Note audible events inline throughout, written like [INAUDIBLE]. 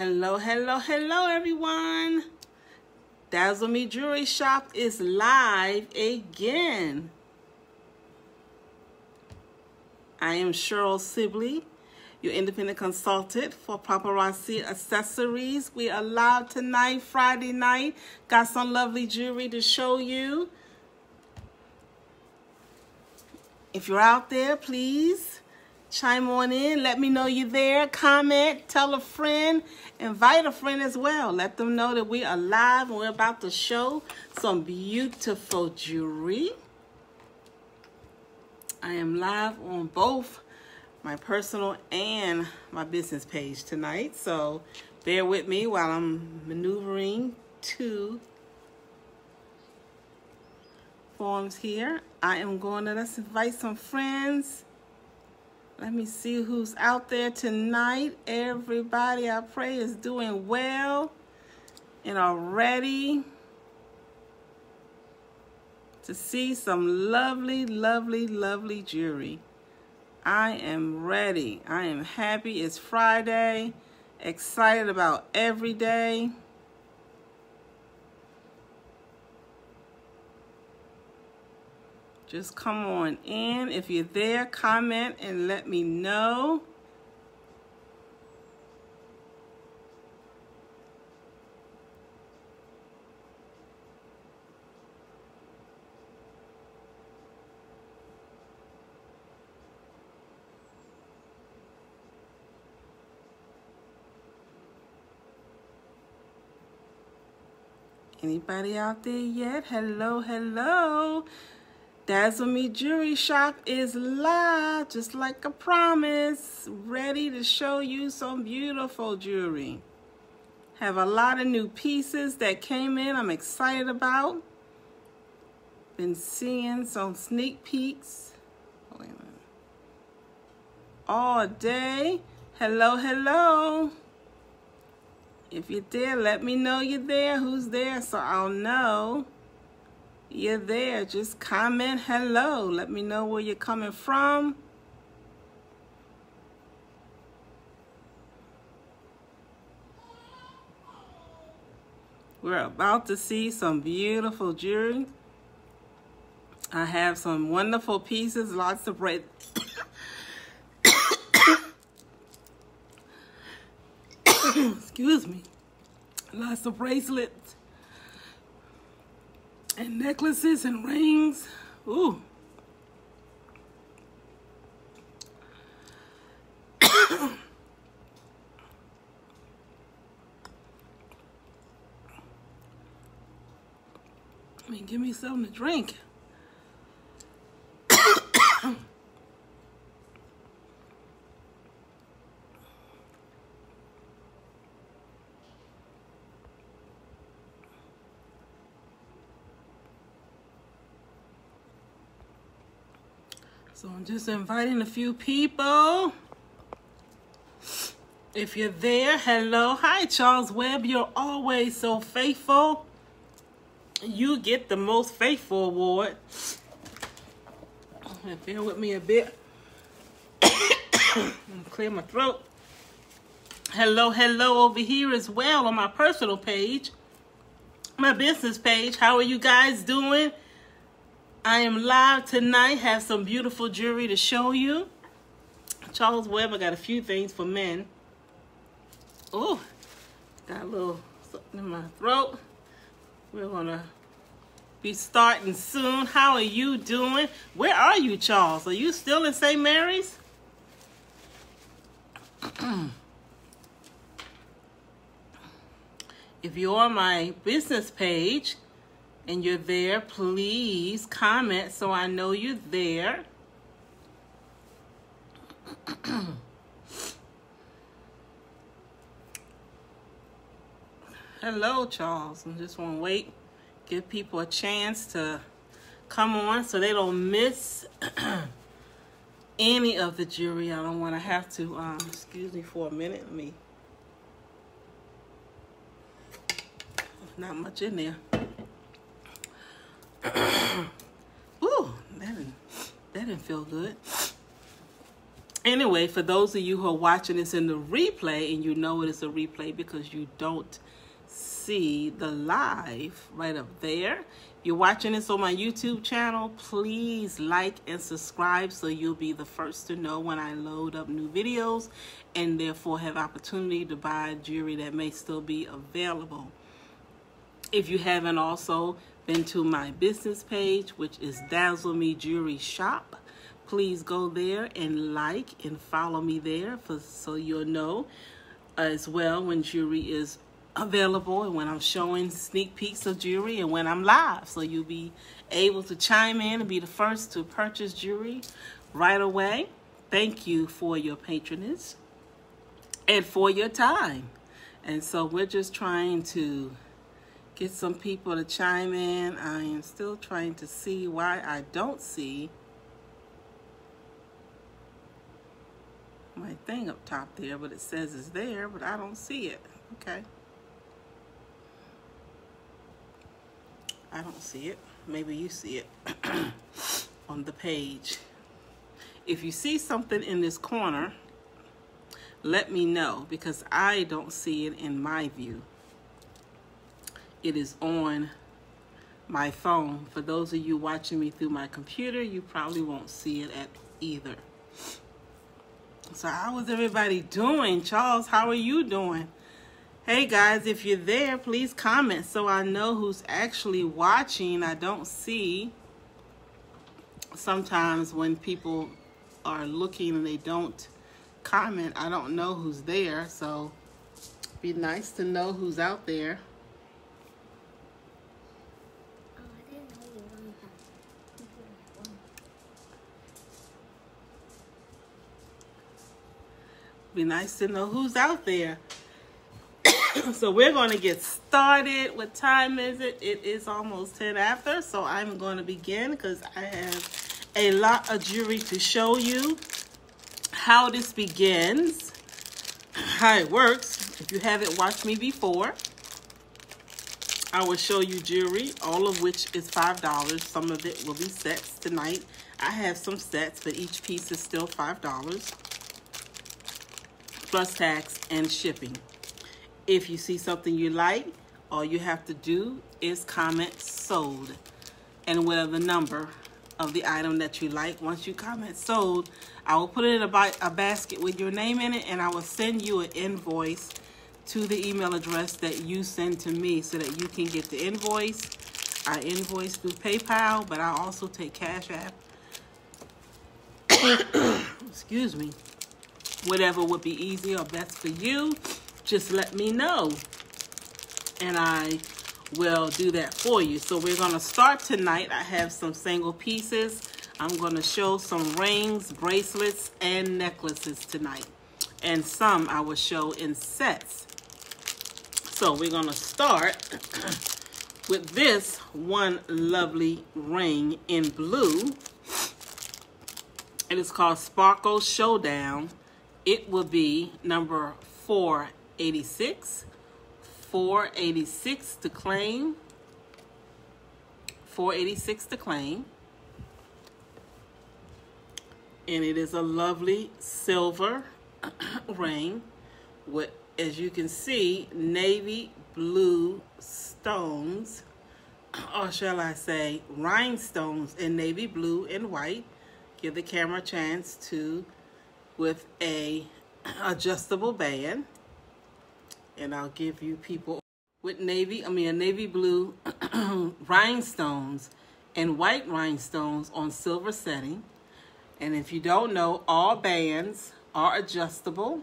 Hello, hello, hello, everyone. Dazzle Me Jewelry Shop is live again. I am Shirl Sibley, your independent consultant for Paparazzi Accessories. We are live tonight, Friday night. Got some lovely jewelry to show you. If you're out there, please chime on in. Let me know you're there. Comment, tell a friend, invite a friend as well. Let them know that we are live and we're about to show some beautiful jewelry. I am live on both my personal and my business page tonight. So bear with me while I'm maneuvering to forms here. I am going to let's invite some friends. Let me see who's out there tonight. Everybody, I pray, is doing well and are ready to see some lovely, lovely, lovely jewelry. I am ready. I am happy. It's Friday. Excited about every day. Just come on in. If you're there, comment and let me know. Anybody out there yet? Hello, hello. Dazzle Me Jewelry Shop is live, just like I promised. Ready to show you some beautiful jewelry. Have a lot of new pieces that came in I'm excited about. Been seeing some sneak peeks. All day. Hello, hello. If you're there, let me know you're there. Who's there so I'll know you're there. Just comment hello. Let me know where you're coming from. We're about to see some beautiful jewelry. I have some wonderful pieces, lots of red. [COUGHS] excuse me, lots of bracelets and necklaces and rings. Ooh. [COUGHS] I mean, give me something to drink. So I'm just inviting a few people. If you're there, hello. Hi, Charles Webb. You're always so faithful. You get the most faithful award. Bear with me a bit. [COUGHS] clear my throat. Hello, hello over here as well on my personal page, my business page. How are you guys doing? I am live tonight. Have some beautiful jewelry to show you. Charles Webb, I got a few things for men. Oh, got a little something in my throat. We're gonna be starting soon. How are you doing? Where are you, Charles? Are you still in St. Mary's? [CLEARS THROAT] if you're on my business page, and you're there, please comment so I know you're there. [COUGHS] Hello, Charles. I just want to wait, give people a chance to come on so they don't miss [COUGHS] any of the jewelry. I don't want to have to, um, excuse me for a minute. Let me, not much in there. [COUGHS] Ooh, that didn't, that didn't feel good. anyway, for those of you who are watching this in the replay, and you know it is a replay because you don't see the live right up there. You're watching this on my YouTube channel, please like and subscribe so you'll be the first to know when I load up new videos and therefore have opportunity to buy jewelry that may still be available. If you haven't also been to my business page, which is Dazzle Me Jewelry Shop, please go there and like and follow me there for so you'll know as well when jewelry is available and when I'm showing sneak peeks of jewelry and when I'm live. So you'll be able to chime in and be the first to purchase jewelry right away. Thank you for your patronage and for your time. And so we're just trying to get some people to chime in. I am still trying to see why I don't see my thing up top there, but it says it's there, but I don't see it. Okay. I don't see it. Maybe you see it [CLEARS THROAT] on the page. If you see something in this corner, let me know because I don't see it in my view. It is on my phone. For those of you watching me through my computer, you probably won't see it at either. So how is everybody doing? Charles, how are you doing? Hey guys, if you're there, please comment so I know who's actually watching. I don't see sometimes when people are looking and they don't comment, I don't know who's there. So be nice to know who's out there. Be nice to know who's out there. [COUGHS] so we're going to get started. What time is it? It is almost 10 after. So I'm going to begin because I have a lot of jewelry to show you how this begins, how it works. If you haven't watched me before, I will show you jewelry, all of which is $5. Some of it will be sets tonight. I have some sets, but each piece is still $5 plus tax and shipping. If you see something you like, all you have to do is comment sold and whatever the number of the item that you like. Once you comment sold, I will put it in a, a basket with your name in it and I will send you an invoice to the email address that you send to me so that you can get the invoice. I invoice through PayPal, but I also take Cash App. [COUGHS] Excuse me. Whatever would be easy or best for you just let me know and I will do that for you. So we're going to start tonight. I have some single pieces. I'm going to show some rings, bracelets, and necklaces tonight. And some I will show in sets. So we're going to start [CLEARS THROAT] with this one lovely ring in blue. It is called Sparkle Showdown. It will be number 486. 486 to claim. 486 to claim. And it is a lovely silver [CLEARS THROAT] ring with as you can see navy blue stones [CLEARS THROAT] or shall I say rhinestones in navy blue and white. Give the camera a chance to with a adjustable band and I'll give you people with navy, I mean a navy blue [CLEARS THROAT] rhinestones and white rhinestones on silver setting. And if you don't know, all bands are adjustable.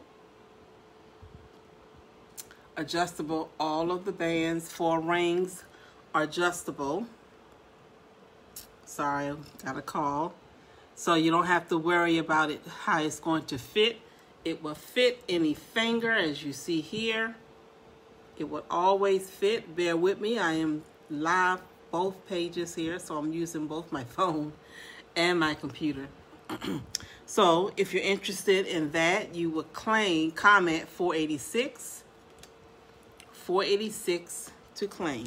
Adjustable, all of the bands for rings are adjustable. Sorry, got a call. So you don't have to worry about it, how it's going to fit. It will fit any finger as you see here. It will always fit. Bear with me. I am live both pages here, so I'm using both my [LAUGHS] phone and my computer. [CLEARS THROAT] so if you're interested in that, you would claim, comment 486, 486 to claim.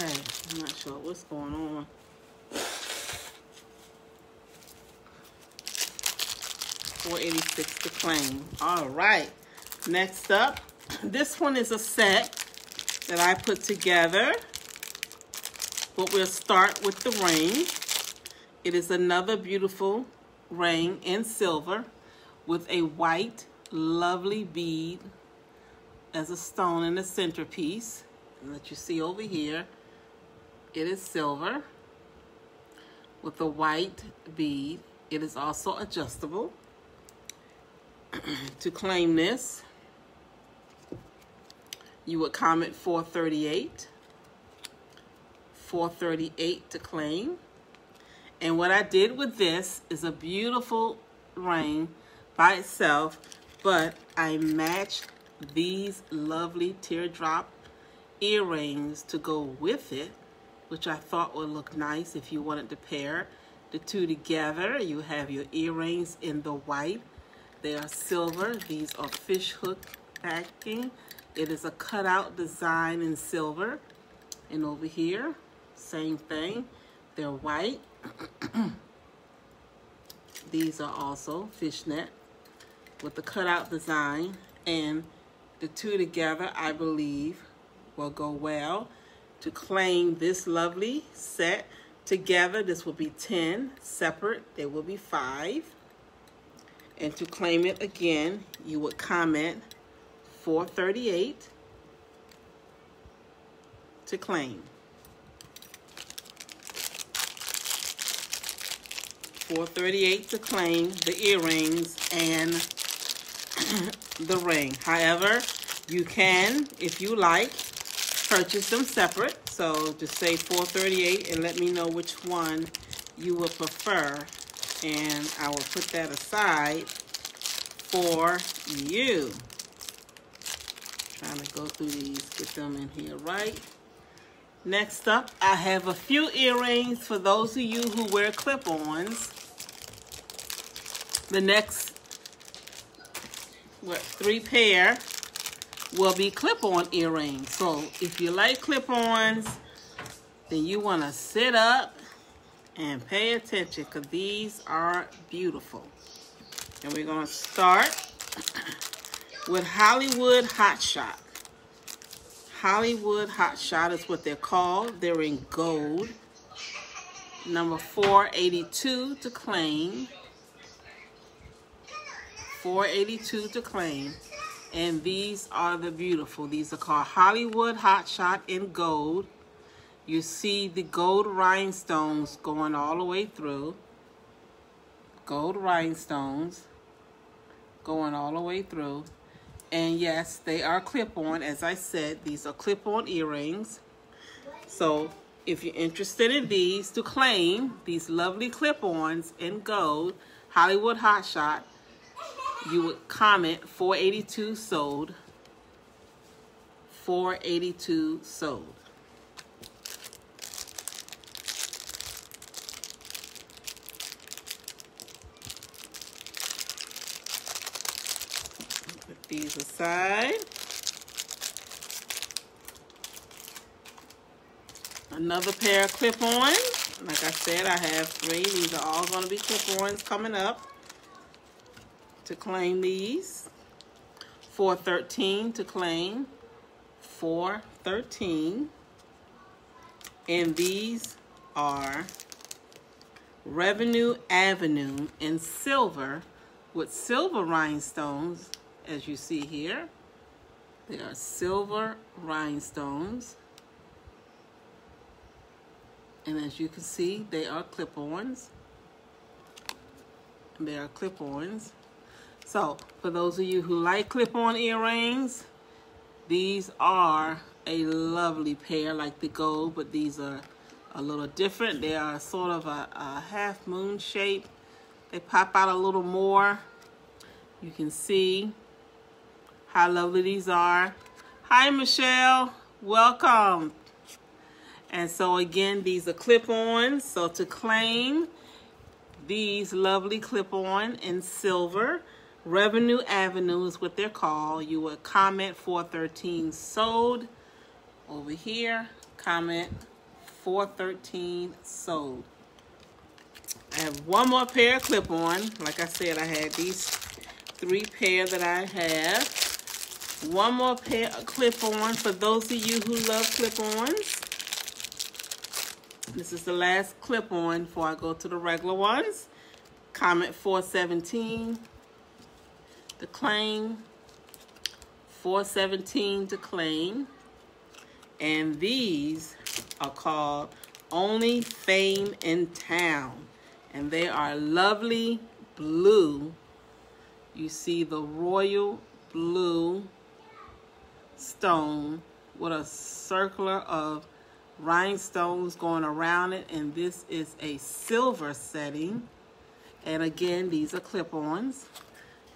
Okay, I'm not sure what's going on. Four eighty six to claim. All right. Next up, [CLEARS THROAT] this one is a set that I put together. But we'll start with the ring. It is another beautiful ring in silver with a white, lovely bead as a stone in the centerpiece. That you see over here, it is silver with a white bead. It is also adjustable. [CLEARS THROAT] to claim this, you would comment 438. 438 to claim. And what I did with this is a beautiful ring by itself, but I matched these lovely teardrop earrings to go with it, which I thought would look nice if you wanted to pair the two together. You have your earrings in the white. They are silver. These are fish hook backing. It is a cutout design in silver. And over here, same thing. They're white. [CLEARS THROAT] These are also fishnet with the cutout design and the two together I believe will go well to claim this lovely set. Together this will be 10 separate there will be five. And to claim it again you would comment 438 to claim. 438 to claim the earrings and [CLEARS THROAT] the ring. However, you can, if you like, purchase them separate. So just say 438 and let me know which one you would prefer. And I will put that aside for you. Trying to go through these, get them in here right. Next up, I have a few earrings for those of you who wear clip-ons. The next, what, three pair will be clip-on earrings. So if you like clip-ons, then you want to sit up and pay attention because these are beautiful. And we're going to start [COUGHS] with Hollywood Hot Shot. Hollywood Hot Shot is what they're called. They're in gold. Number 482 to claim. 482 to claim. And these are the beautiful. These are called Hollywood Hot Shot in gold. You see the gold rhinestones going all the way through. Gold rhinestones going all the way through. And yes, they are clip-on. As I said, these are clip-on earrings. So if you're interested in these to claim these lovely clip-ons in gold, Hollywood Hot Shot, you would comment 482 sold. 482 sold. Put these aside. Another pair of clip-ons. Like I said, I have three. These are all going to be clip-ons coming up to claim these. 413 to claim. 413. And these are Revenue Avenue in silver with silver rhinestones, as you see here. They are silver rhinestones. And as you can see, they are clip-ons. They are clip-ons. So for those of you who like clip-on earrings, these are a lovely pair like the gold, but these are a little different. They are sort of a, a half moon shape. They pop out a little more. You can see how lovely these are. Hi, Michelle. Welcome. And so again, these are clip-ons. So to claim these lovely clip-on in silver, Revenue Avenue is what they're called. You would comment 413 sold over here. Comment 413 sold. I have one more pair of clip-on. Like I said, I had these three pair that I have. One more pair of clip-on for those of you who love clip-ons. This is the last clip-on before I go to the regular ones. Comment 417 to claim. 417 to claim. And these are called Only Fame in Town. And they are lovely blue. You see the royal blue stone with a circular of rhinestones going around it. And this is a silver setting. And again, these are clip-ons.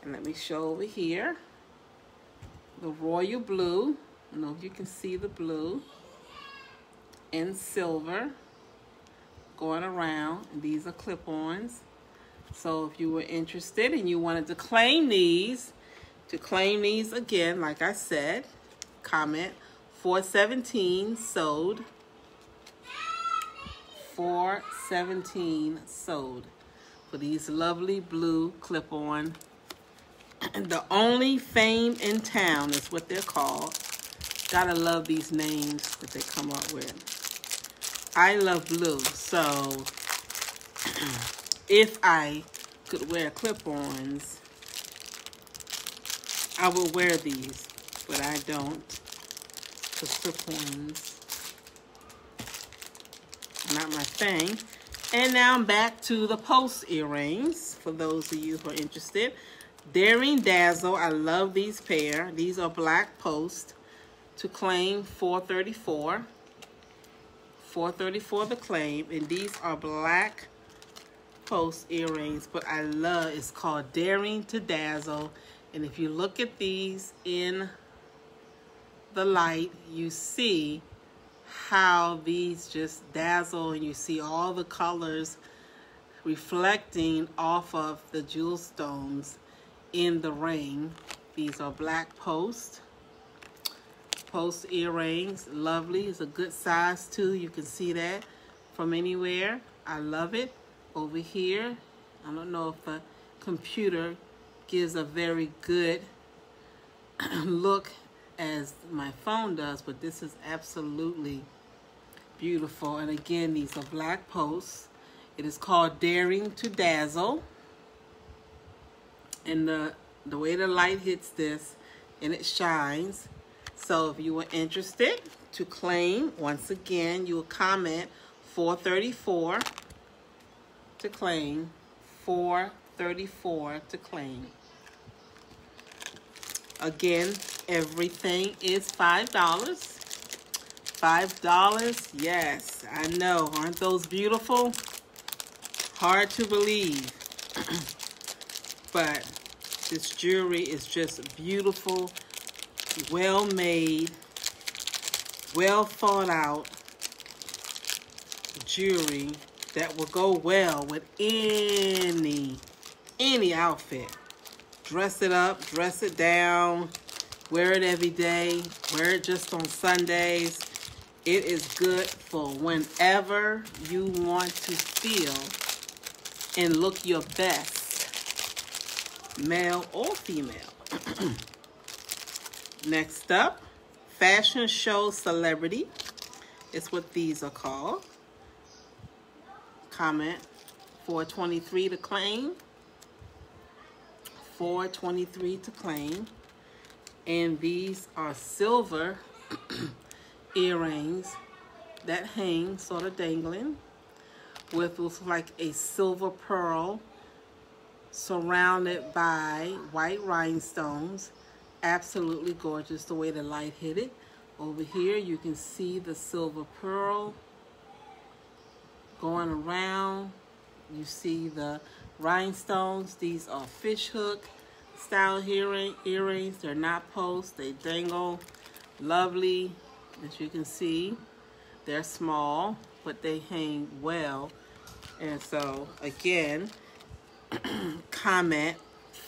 And let me show over here. The royal blue. I know if you can see the blue. and silver. Going around. And these are clip-ons. So if you were interested and you wanted to claim these, to claim these again, like I said, comment 417 sold. 417 sold for these lovely blue clip-on. The only fame in town is what they're called. Gotta love these names that they come up with. I love blue, so [CLEARS THROAT] if I could wear clip-ons, I would wear these, but I don't. Clip-ons not my thing. And now I'm back to the post earrings for those of you who are interested. Daring Dazzle, I love these pair. These are black post to claim 434. 434 the claim, and these are black post earrings, but I love, it's called Daring to Dazzle. And if you look at these in the light, you see how these just dazzle and you see all the colors reflecting off of the jewel stones in the ring. These are black post. Post earrings, lovely. It's a good size too. You can see that from anywhere. I love it. Over here, I don't know if the computer gives a very good [CLEARS THROAT] look as my phone does, but this is absolutely beautiful. And again, these are black posts. It is called Daring to Dazzle. And the, the way the light hits this, and it shines. So if you were interested to claim, once again, you will comment 434 to claim, 434 to claim. Again, everything is $5. $5, yes, I know. Aren't those beautiful? Hard to believe. [CLEARS THROAT] but this jewelry is just beautiful, well made, well thought out jewelry that will go well with any, any outfit dress it up, dress it down, wear it every day, wear it just on Sundays. It is good for whenever you want to feel and look your best, male or female. [CLEARS THROAT] Next up, fashion show celebrity is what these are called. Comment 423 to claim. 423 to claim. And these are silver [CLEARS THROAT] earrings that hang sort of dangling with like a silver pearl surrounded by white rhinestones. Absolutely gorgeous the way the light hit it. Over here you can see the silver pearl going around. You see the rhinestones. These are fish hook style earring, earrings. They're not post. They dangle. Lovely, as you can see. They're small, but they hang well. And so, again, [CLEARS THROAT] comment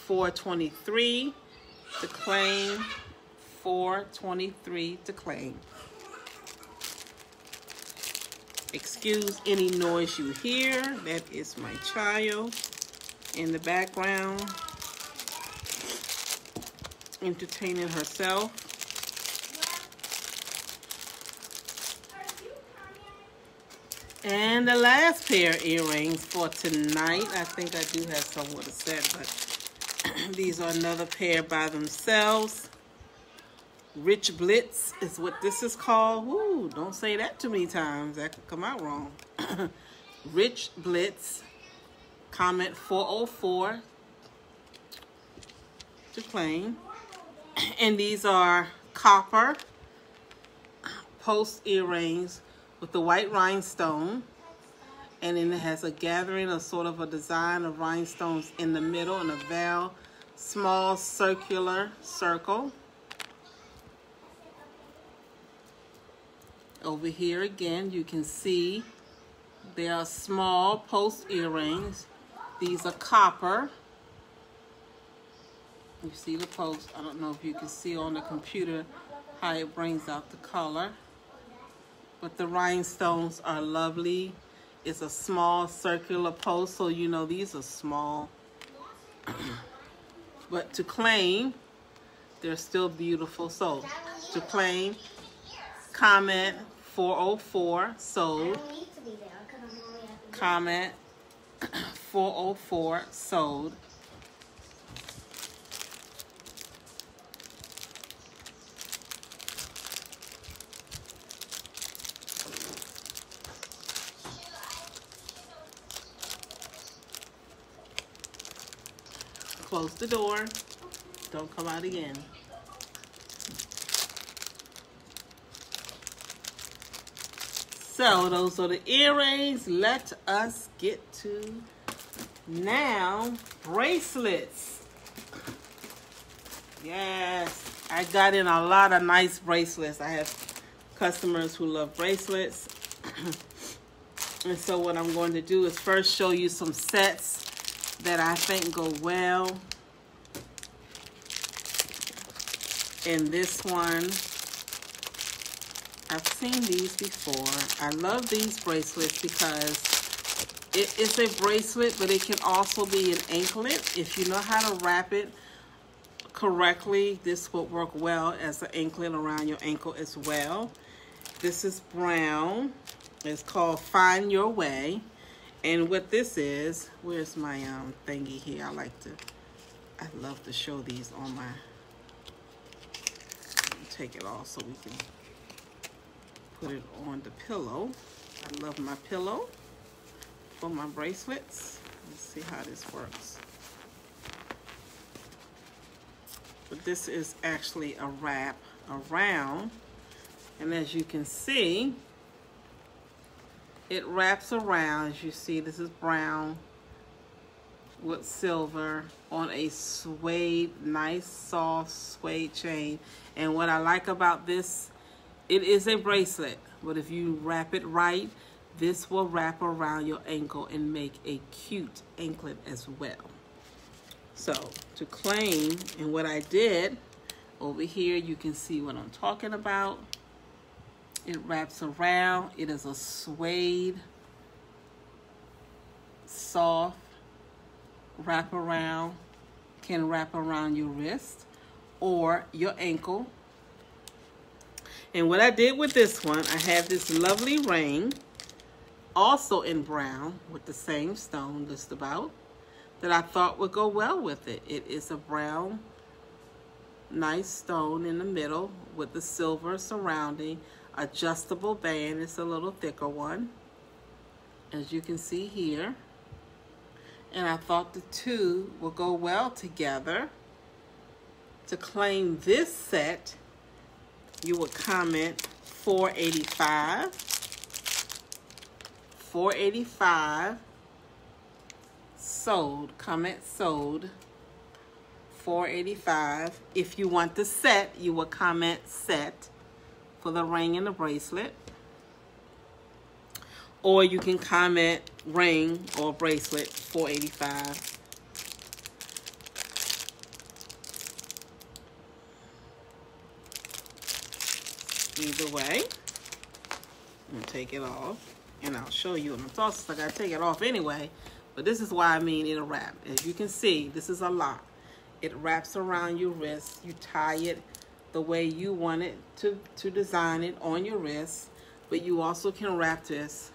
423 to claim. 423 to claim. Excuse any noise you hear. That is my child in the background entertaining herself. And the last pair of earrings for tonight. I think I do have some with a set, but [CLEARS THROAT] these are another pair by themselves. Rich Blitz is what this is called. Ooh, don't say that too many times. That could come out wrong. [CLEARS THROAT] Rich Blitz. Comment 404 to claim. And these are copper post earrings with the white rhinestone. And then it has a gathering of sort of a design of rhinestones in the middle and a veil, small circular circle. Over here again, you can see there are small post earrings. These are copper. You see the post. I don't know if you can see on the computer how it brings out the color. But the rhinestones are lovely. It's a small circular post, so you know these are small. [CLEARS THROAT] but to claim, they're still beautiful. So to claim, comment 404 [CLEARS THROAT] sold. Comment 404 sold. Close the door. Don't come out again. So those are the earrings. Let us get to now bracelets. Yes, I got in a lot of nice bracelets. I have customers who love bracelets. [CLEARS THROAT] and so what I'm going to do is first show you some sets that I think go well. In this one, I've seen these before. I love these bracelets because it is a bracelet, but it can also be an anklet. If you know how to wrap it correctly, this will work well as an anklet around your ankle as well. This is brown. It's called Find Your Way. And what this is, where's my um, thingy here? I like to, I love to show these on my, take it off so we can put it on the pillow. I love my pillow for my bracelets. Let's see how this works. But this is actually a wrap around. And as you can see, it wraps around, as you see, this is brown with silver on a suede, nice soft suede chain. And what I like about this, it is a bracelet, but if you wrap it right, this will wrap around your ankle and make a cute anklet as well. So to claim, and what I did, over here you can see what I'm talking about. It wraps around. It is a suede, soft wrap around. Can wrap around your wrist or your ankle. And what I did with this one, I have this lovely ring, also in brown with the same stone just about, that I thought would go well with it. It is a brown, nice stone in the middle with the silver surrounding adjustable band. It's a little thicker one, as you can see here. And I thought the two will go well together. To claim this set, you would comment 485 485 sold comment sold 485 if you want the set you would comment set for the ring and the bracelet. Or you can comment ring or bracelet 485 Either way, I'm gonna take it off and I'll show you the process. I gotta take it off anyway, but this is why I mean it'll wrap. As you can see, this is a lot. It wraps around your wrist. You tie it the way you want it to, to design it on your wrist, but you also can wrap this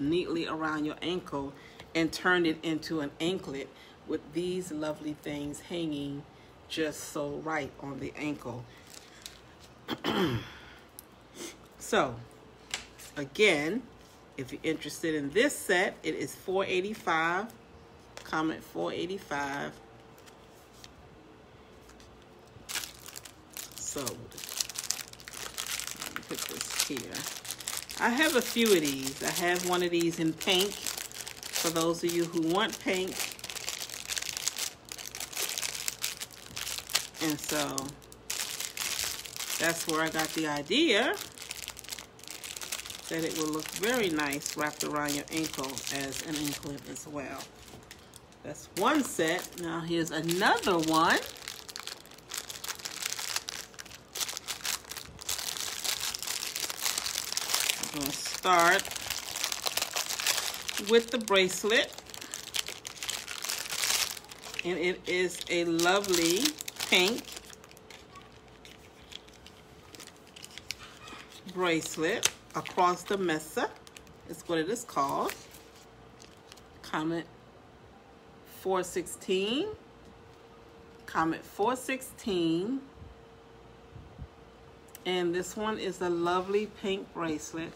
neatly around your ankle and turn it into an anklet with these lovely things hanging just so right on the ankle. [CLEARS THROAT] so, again, if you're interested in this set, it is 485. Comment 485. So, let me put this here. I have a few of these. I have one of these in pink for those of you who want pink. And so that's where I got the idea that it will look very nice wrapped around your ankle as an anklet as well. That's one set. Now here's another one. I'm going to start with the bracelet. And it is a lovely pink bracelet across the mesa is what it is called. Comment 416. Comment 416. And this one is a lovely pink bracelet,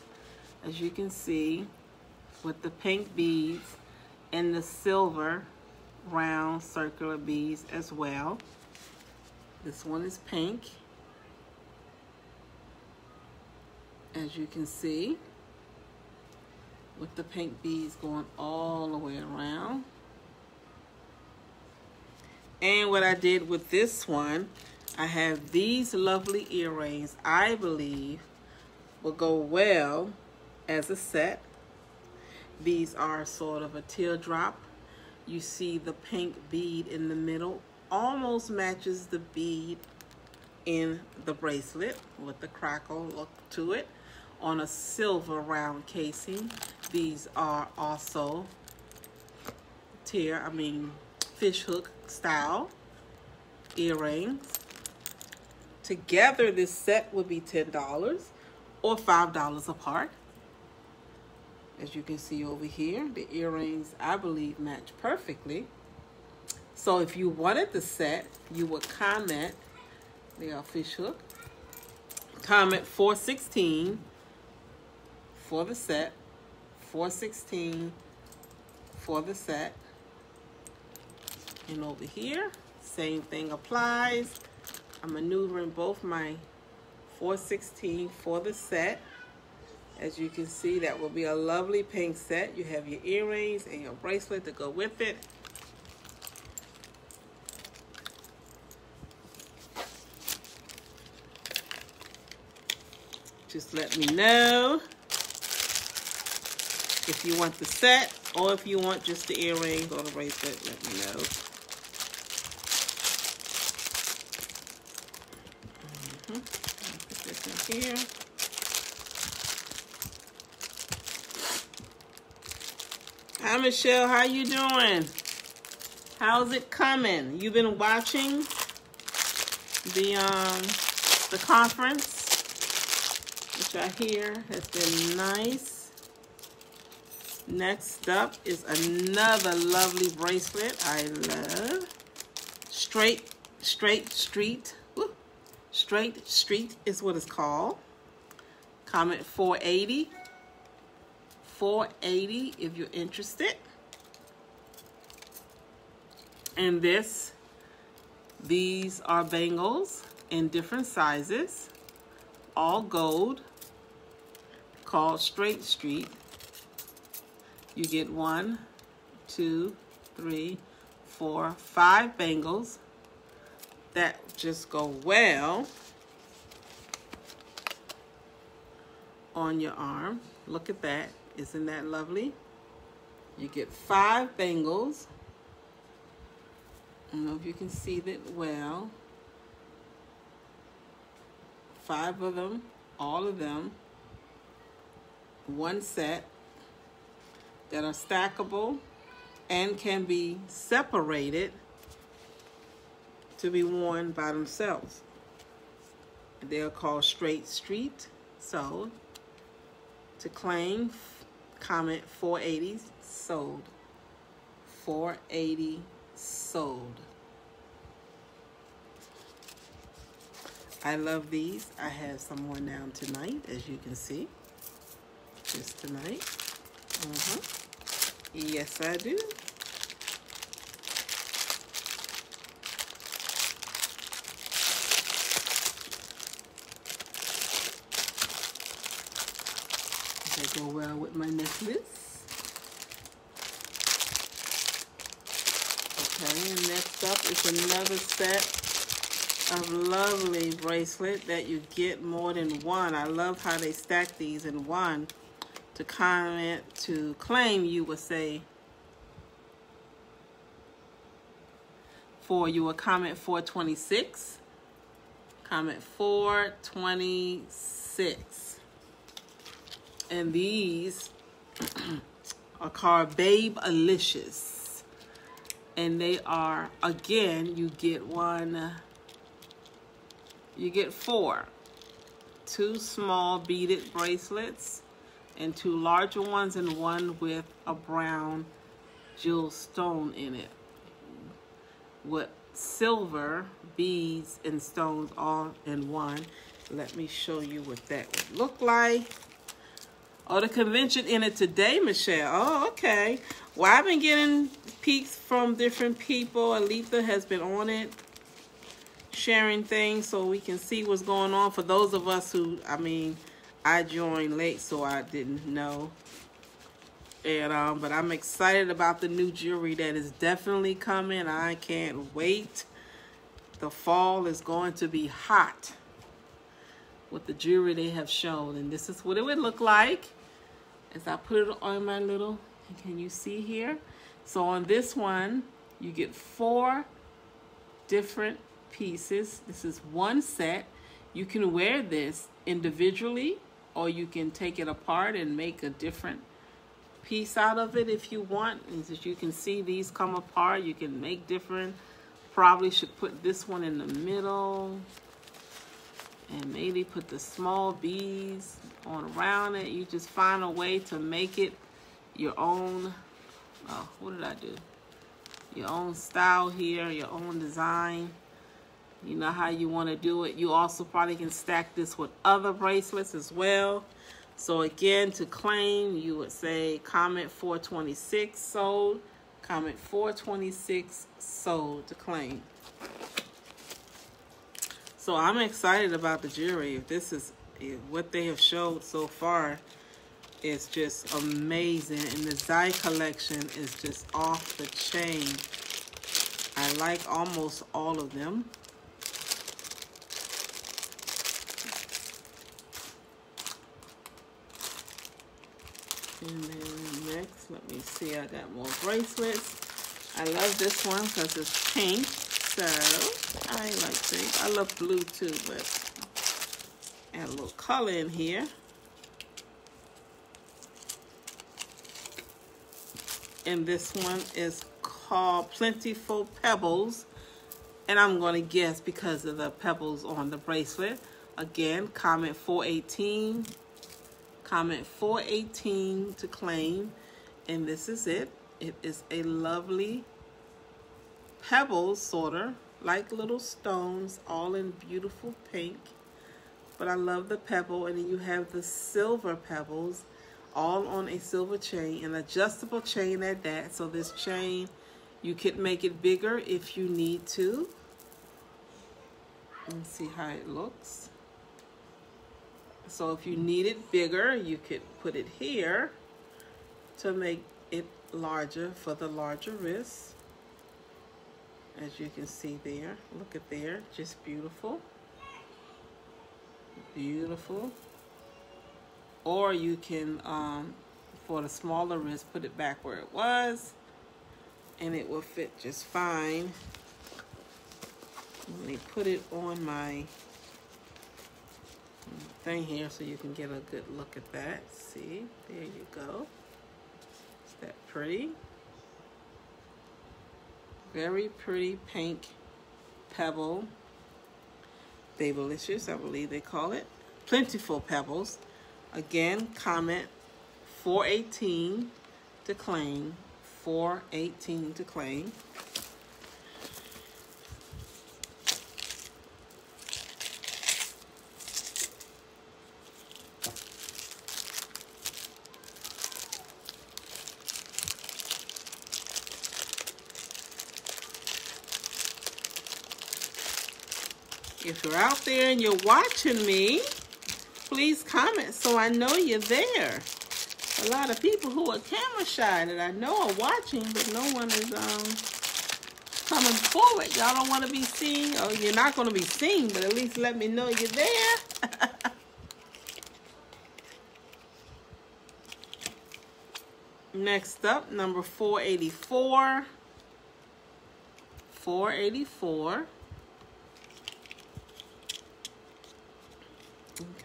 as you can see, with the pink beads and the silver round circular beads as well. This one is pink. as you can see with the pink beads going all the way around. And what I did with this one, I have these lovely earrings I believe will go well as a set. These are sort of a teardrop. You see the pink bead in the middle almost matches the bead in the bracelet with the crackle look to it on a silver round casing. These are also tear, I mean fish hook style earrings. Together this set would be $10 or $5 apart. As you can see over here, the earrings I believe match perfectly. So if you wanted the set, you would comment, they are fish hook, comment 416 for the set, 416 for the set. And over here, same thing applies. I'm maneuvering both my 416 for the set. As you can see, that will be a lovely pink set. You have your earrings and your bracelet to go with it. Just let me know if you want the set or if you want just the earrings or the bracelet, let me know. Mm -hmm. Put this in here. Hi Michelle, how you doing? How's it coming? You've been watching the um the conference, which I hear has been nice. Next up is another lovely bracelet I love. Straight, straight street. Straight street is what it's called. Comment 480. 480 if you're interested. And this, these are bangles in different sizes, all gold, called Straight Street you get one, two, three, four, five bangles that just go well on your arm. Look at that. Isn't that lovely? You get five bangles. I don't know if you can see that well. Five of them, all of them, one set that are stackable and can be separated to be worn by themselves. They are called straight street. So to claim, comment 480 sold. 480 sold. I love these. I have some more now tonight, as you can see. Just tonight. Uh -huh. Yes, I do. Go well with my necklace. Okay, and next up is another set of lovely bracelet that you get more than one. I love how they stack these in one. To comment, to claim, you would say, for you will comment 426. Comment 426. And these [CLEARS THROAT] are called Babe Alicious. And they are, again, you get one you get four. Two small beaded bracelets and two larger ones and one with a brown jewel stone in it. With silver beads and stones all in one. Let me show you what that would look like. Oh, the convention in it today, Michelle. Oh, okay. Well, I've been getting peeks from different people. Aletha has been on it sharing things so we can see what's going on. For those of us who, I mean, I joined late, so I didn't know. And um, but I'm excited about the new jewelry that is definitely coming. I can't wait. The fall is going to be hot with the jewelry they have shown. And this is what it would look like as I put it on my little, can you see here? So on this one, you get four different pieces. This is one set. You can wear this individually or you can take it apart and make a different piece out of it if you want. As you can see, these come apart. You can make different. Probably should put this one in the middle and maybe put the small beads on around it. You just find a way to make it your own. Oh, what did I do? Your own style here, your own design. You know how you want to do it. You also probably can stack this with other bracelets as well. So again, to claim, you would say comment 426 sold, comment 426 sold to claim. So I'm excited about the jewelry. If this is what they have showed so far, is just amazing. And the Zi collection is just off the chain. I like almost all of them. And then next, let me see, I got more bracelets. I love this one because it's pink. So, I like pink. I love blue too, but add a little color in here. And this one is called Plentiful Pebbles. And I'm going to guess because of the pebbles on the bracelet. Again, comment 418 Comment 418 to claim. And this is it. It is a lovely pebbles, sorter, like little stones, all in beautiful pink. But I love the pebble. And then you have the silver pebbles, all on a silver chain, an adjustable chain at that. So this chain, you could make it bigger if you need to. Let's see how it looks. So if you need it bigger, you could put it here to make it larger for the larger wrist. As you can see there, look at there, just beautiful. Beautiful. Or you can, um, for the smaller wrist, put it back where it was and it will fit just fine. Let me put it on my thing here so you can get a good look at that. See, there you go. Is that pretty? Very pretty pink pebble. Babylicious, I believe they call it. Plentiful pebbles. Again, comment 418 to claim. 418 to claim. If you're out there and you're watching me, please comment so I know you're there. A lot of people who are camera shy that I know are watching, but no one is um, coming forward. Y'all don't want to be seen. Oh, you're not going to be seen, but at least let me know you're there. [LAUGHS] Next up, number 484. 484.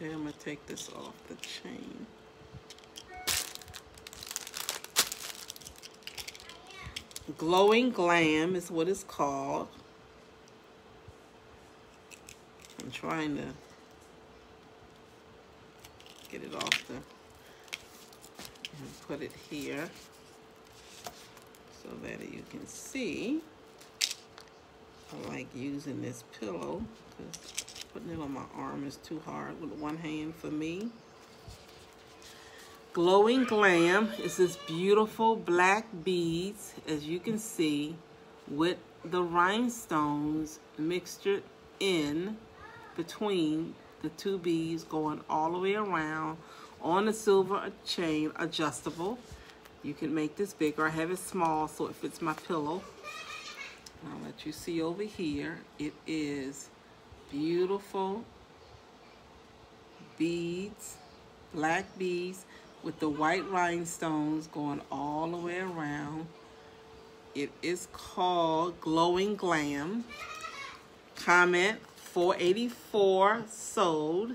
Okay, I'm going to take this off the chain. Glowing Glam is what it's called. I'm trying to get it off the and put it here so that you can see. I like using this pillow because Putting it on my arm is too hard with one hand for me. Glowing Glam is this beautiful black beads, as you can see, with the rhinestones mixed in between the two beads going all the way around on a silver chain adjustable. You can make this bigger. I have it small so it fits my pillow. I'll let you see over here. It is beautiful beads, black beads with the white rhinestones going all the way around. It is called Glowing Glam. Comment 484 sold.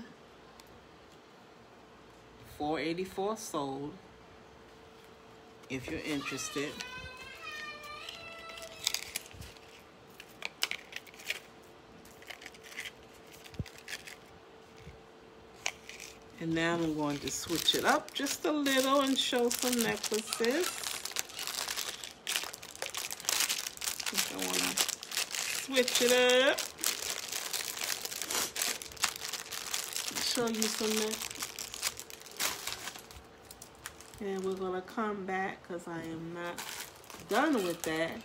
484 sold if you're interested. And now I'm going to switch it up just a little and show some necklaces. I want to switch it up. Show you some necklaces. And we're going to come back because I am not done with that.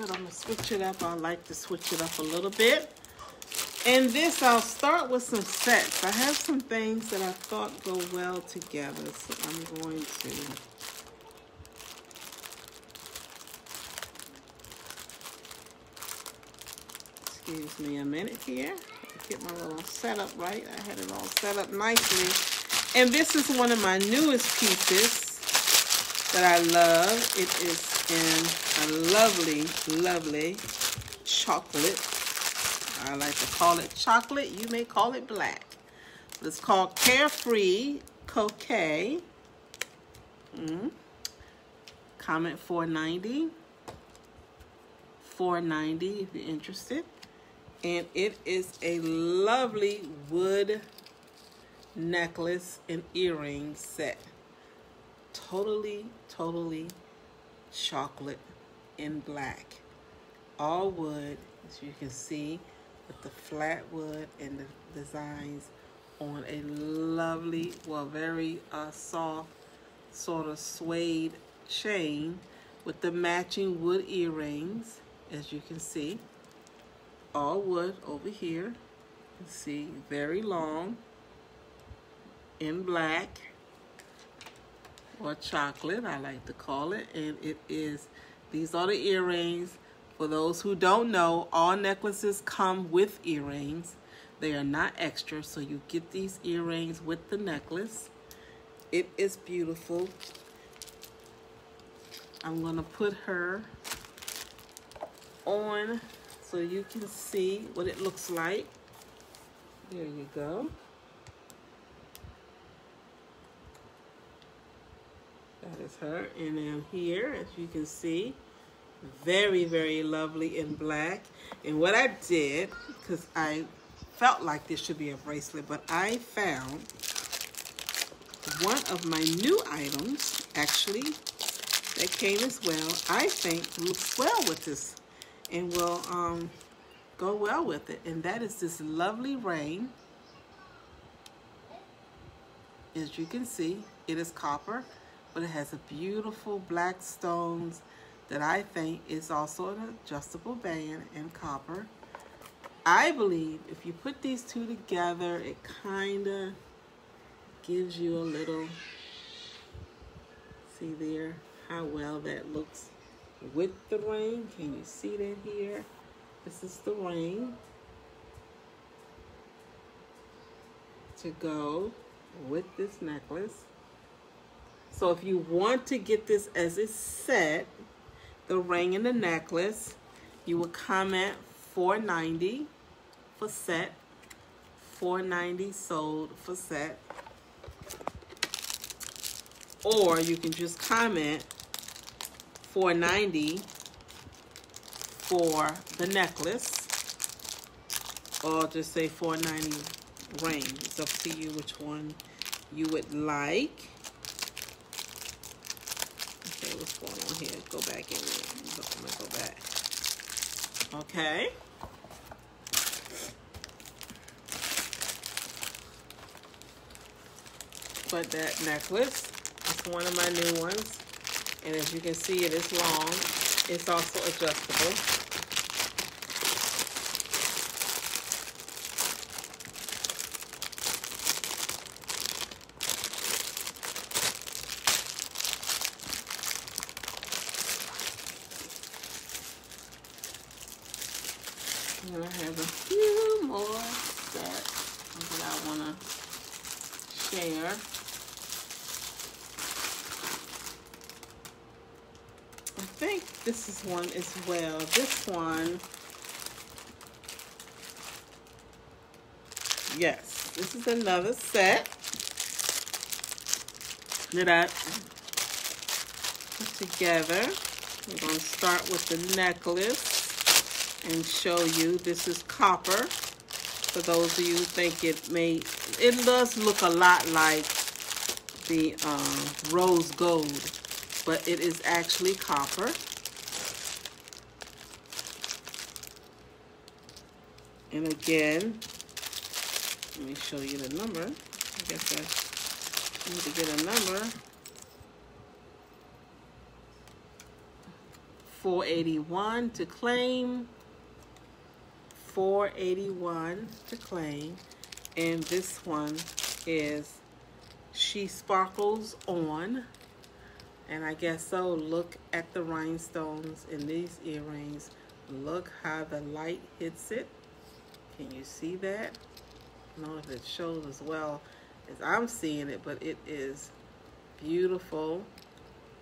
good. I'm going to switch it up. I like to switch it up a little bit. And this, I'll start with some sets. I have some things that I thought go well together, so I'm going to excuse me a minute here. Get my little setup right. I had it all set up nicely. And this is one of my newest pieces that I love. It is in a lovely, lovely chocolate. I like to call it chocolate. You may call it black. It's called Carefree Coquet. Mm. Comment 490. 490 if you're interested. And it is a lovely wood necklace and earring set. Totally, totally chocolate in black. All wood, as you can see, with the flat wood and the designs on a lovely, well, very uh, soft, sort of suede chain with the matching wood earrings, as you can see. All wood over here. You see, very long in black or chocolate, I like to call it. And it is, these are the earrings. For those who don't know, all necklaces come with earrings. They are not extra, so you get these earrings with the necklace. It is beautiful. I'm gonna put her on so you can see what it looks like. There you go. That is her. And then here, as you can see, very, very lovely in black. And what I did, because I felt like this should be a bracelet, but I found one of my new items, actually, that came as well, I think looks well with this and will um, go well with it. And that is this lovely ring. As you can see, it is copper, but it has a beautiful black stones that I think is also an adjustable band in copper. I believe if you put these two together, it kind of gives you a little, see there, how well that looks with the ring. Can you see that here? This is the ring to go with this necklace. So if you want to get this as a set, the ring and the necklace, you will comment 490 for set, 490 sold for set. Or you can just comment 490 for the necklace. Or just say 490 ring. It's up to you which one you would like. What's going on here? Go back in. I'm gonna go back. Okay. But that necklace is one of my new ones. And as you can see, it is long. It's also adjustable. And I have a few more that, that I want to share. think this is one as well. This one, yes, this is another set that I put together. I'm going to start with the necklace and show you. This is copper. For those of you who think it may, it does look a lot like the uh, rose gold but it is actually copper. And again, let me show you the number. I guess I need to get a number. 481 to claim. 481 to claim. And this one is She Sparkles On. And I guess so, look at the rhinestones in these earrings. Look how the light hits it. Can you see that? I don't know if it shows as well as I'm seeing it, but it is beautiful.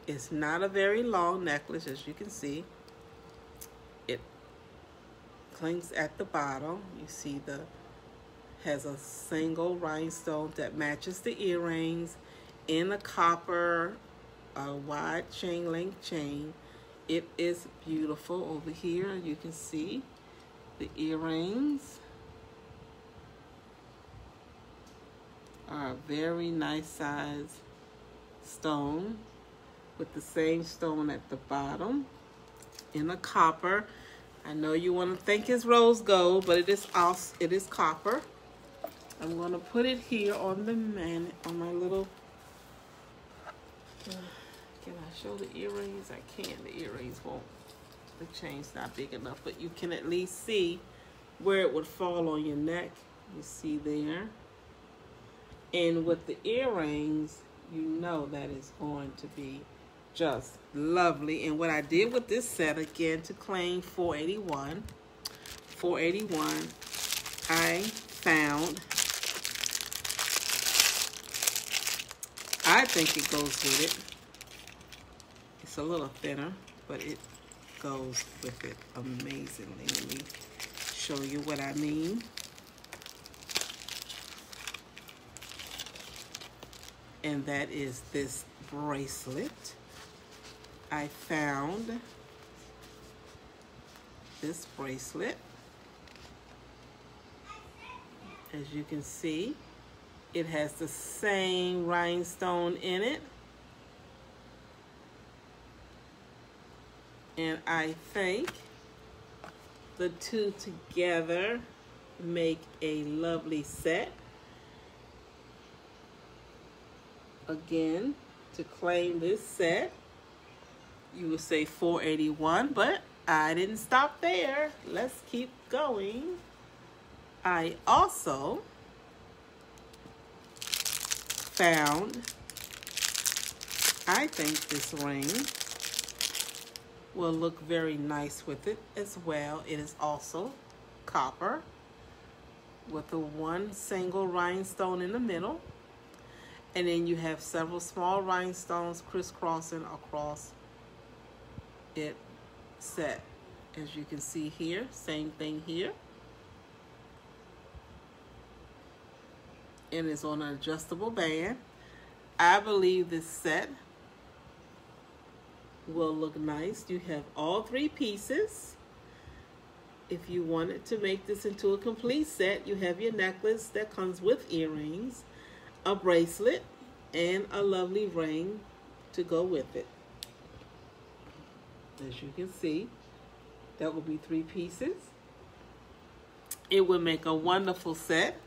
It's not a very long necklace, as you can see. It clings at the bottom. You see the has a single rhinestone that matches the earrings in a copper a wide chain link chain. It is beautiful over here. You can see the earrings are a very nice size stone with the same stone at the bottom in a copper. I know you want to think it's rose gold, but it is also it is copper. I'm going to put it here on the man on my little can I show the earrings? I can. The earrings won't. The chain's not big enough, but you can at least see where it would fall on your neck. You see there. And with the earrings, you know that is going to be just lovely. And what I did with this set, again, to claim 481, 481, I found, I think it goes with it It's a little thinner, but it goes with it amazingly. Let me show you what I mean. And that is this bracelet. I found this bracelet. As you can see, it has the same rhinestone in it. And I think the two together make a lovely set. Again, to claim this set, you would say 481, but I didn't stop there. Let's keep going. I also found, I think this ring will look very nice with it as well. It is also copper with a one single rhinestone in the middle. And then you have several small rhinestones crisscrossing across it set. As you can see here, same thing here. And it's on an adjustable band. I believe this set will look nice. You have all three pieces. If you wanted to make this into a complete set, you have your necklace that comes with earrings, a bracelet, and a lovely ring to go with it. As you can see, that will be three pieces. It will make a wonderful set.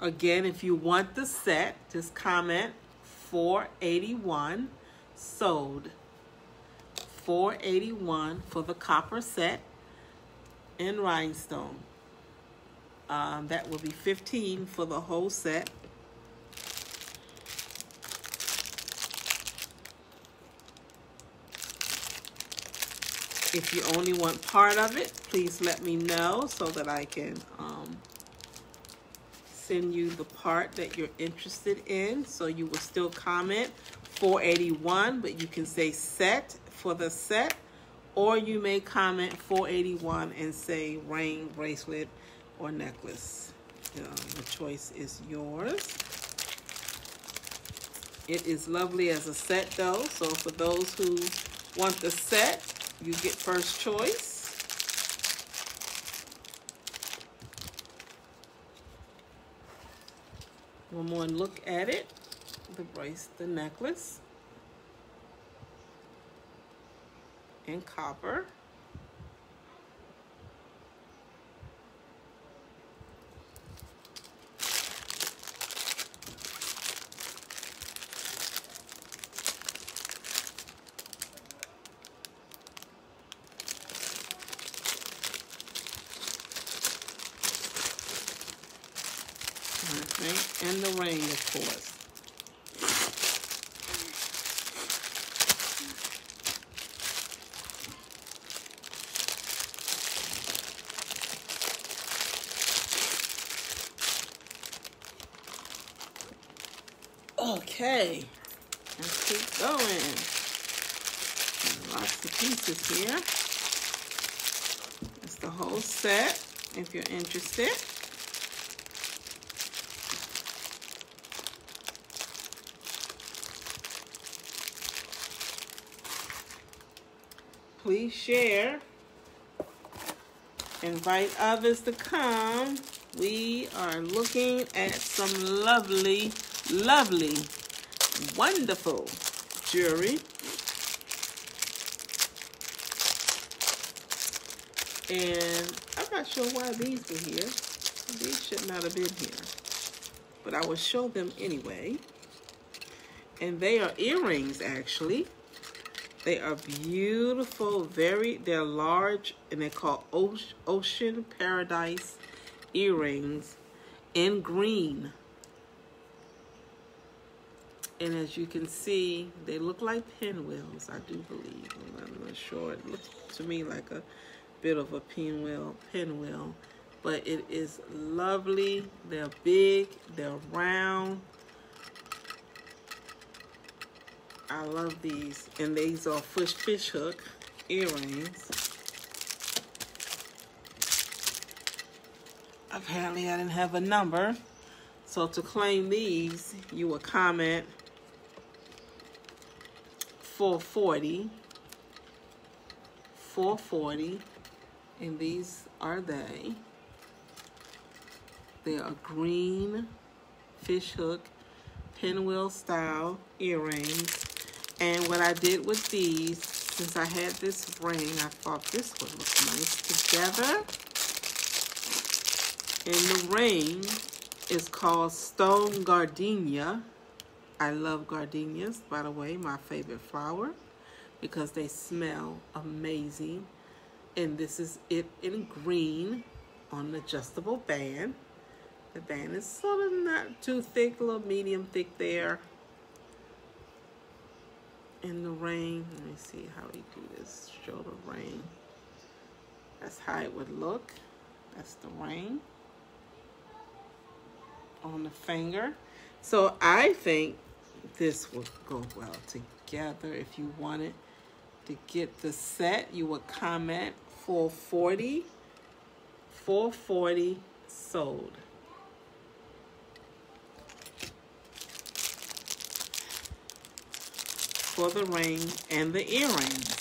Again, if you want the set, just comment 481 sold. 481 for the copper set in rhinestone. Um, that will be 15 for the whole set. If you only want part of it, please let me know so that I can um, send you the part that you're interested in. So you will still comment 481, but you can say set for the set, or you may comment 481 and say ring, bracelet, or necklace. Um, the choice is yours. It is lovely as a set though, so for those who want the set, you get first choice. One more look at it. The brace, the necklace. And copper. and the rain, of course. Okay, let's keep going. Lots of pieces here. It's the whole set if you're interested. please share. Invite others to come. We are looking at some lovely, lovely, wonderful jewelry. And I'm not sure why these were here. These should not have been here. But I will show them anyway. And they are earrings, actually. They are beautiful, very, they're large, and they're called Ocean Paradise earrings in green. And as you can see, they look like pinwheels, I do believe. I'm not sure. It looks to me like a bit of a pinwheel, pinwheel. But it is lovely. They're big, they're round, I love these. And these are fish, fish hook earrings. Apparently I didn't have a number. So to claim these, you will comment 440 440 and these are they. They are green fish hook pinwheel style earrings. And what I did with these since I had this ring I thought this would look nice together. And the ring is called stone gardenia I love gardenias, by the way, my favorite flower, because they smell amazing. And this is it in green on an adjustable band. The band is sort of not too thick, a little medium thick there. In the rain, let me see how we do this. Show the rain. That's how it would look. That's the rain on the finger. So I think this will go well together. If you wanted to get the set, you would comment 440, 440 sold. For the ring and the earrings.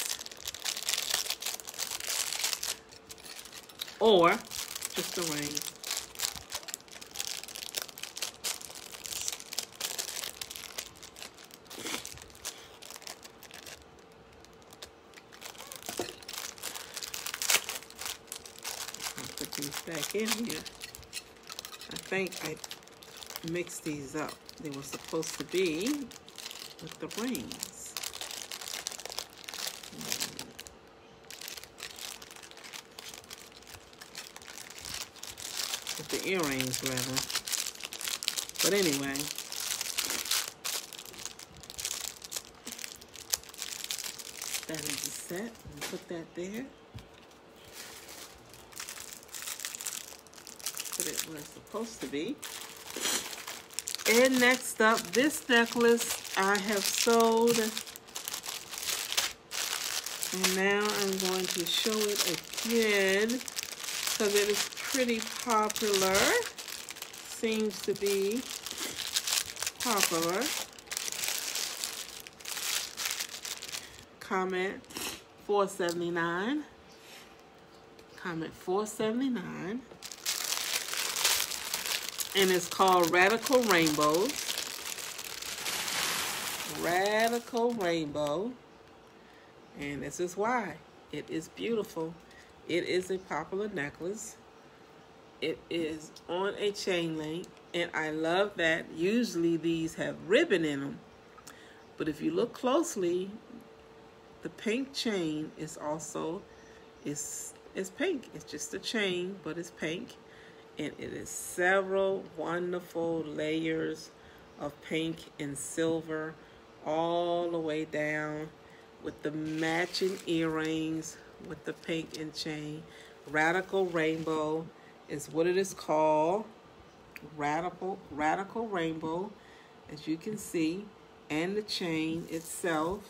Or just the ring. these back in here. I think I mixed these up. They were supposed to be with the rings. Hmm. With the earrings, rather. But anyway. That is the set. Put that there. It's supposed to be. And next up, this necklace I have sold. And now I'm going to show it again because it is pretty popular. Seems to be popular. Comment 479. Comment 479 and it's called Radical Rainbows. Radical Rainbow. And this is why. It is beautiful. It is a popular necklace. It is on a chain link. And I love that usually these have ribbon in them. But if you look closely, the pink chain is also is is pink. It's just a chain, but it's pink and it is several wonderful layers of pink and silver all the way down with the matching earrings with the pink and chain. Radical Rainbow is what it is called. Radical, Radical Rainbow, as you can see, and the chain itself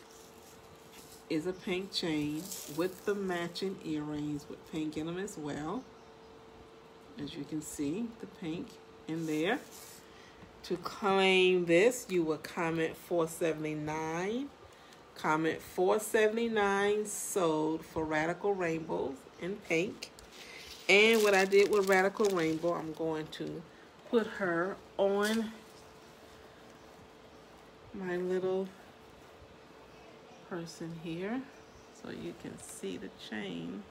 is a pink chain with the matching earrings with pink in them as well as you can see the pink in there. To claim this you will comment 479 comment 479 sold for radical rainbows in pink. And what I did with radical rainbow I'm going to put her on my little person here so you can see the chain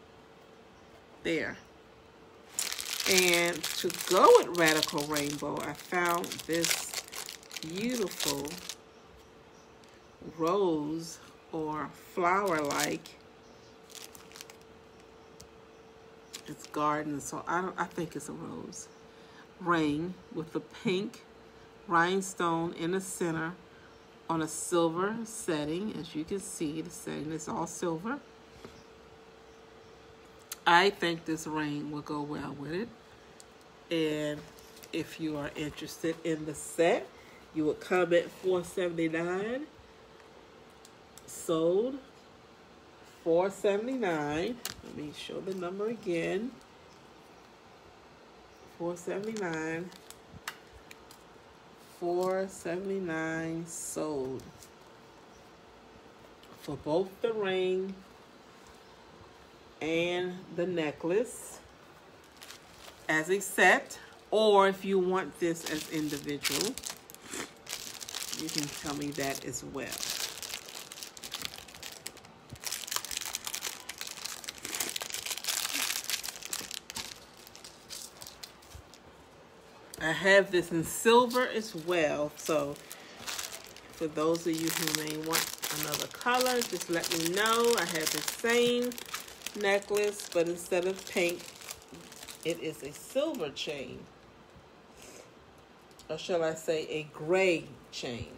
there and to go with Radical Rainbow, I found this beautiful rose or flower-like. It's garden, so I don't. I think it's a rose ring with the pink rhinestone in the center on a silver setting. As you can see, the setting is all silver. I think this ring will go well with it. And if you are interested in the set, you would comment 479 sold 479 let me show the number again. 479 479 sold. For both the ring and the necklace as a set or if you want this as individual you can tell me that as well I have this in silver as well. So for those of you who may want another color, just let me know. I have the same necklace, but instead of pink, it is a silver chain. Or shall I say a gray chain.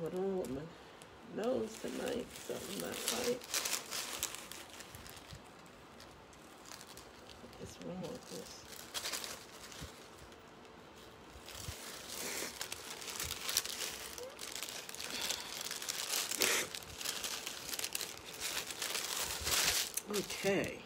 going on with my nose tonight. Something not right. What's wrong with this? Okay.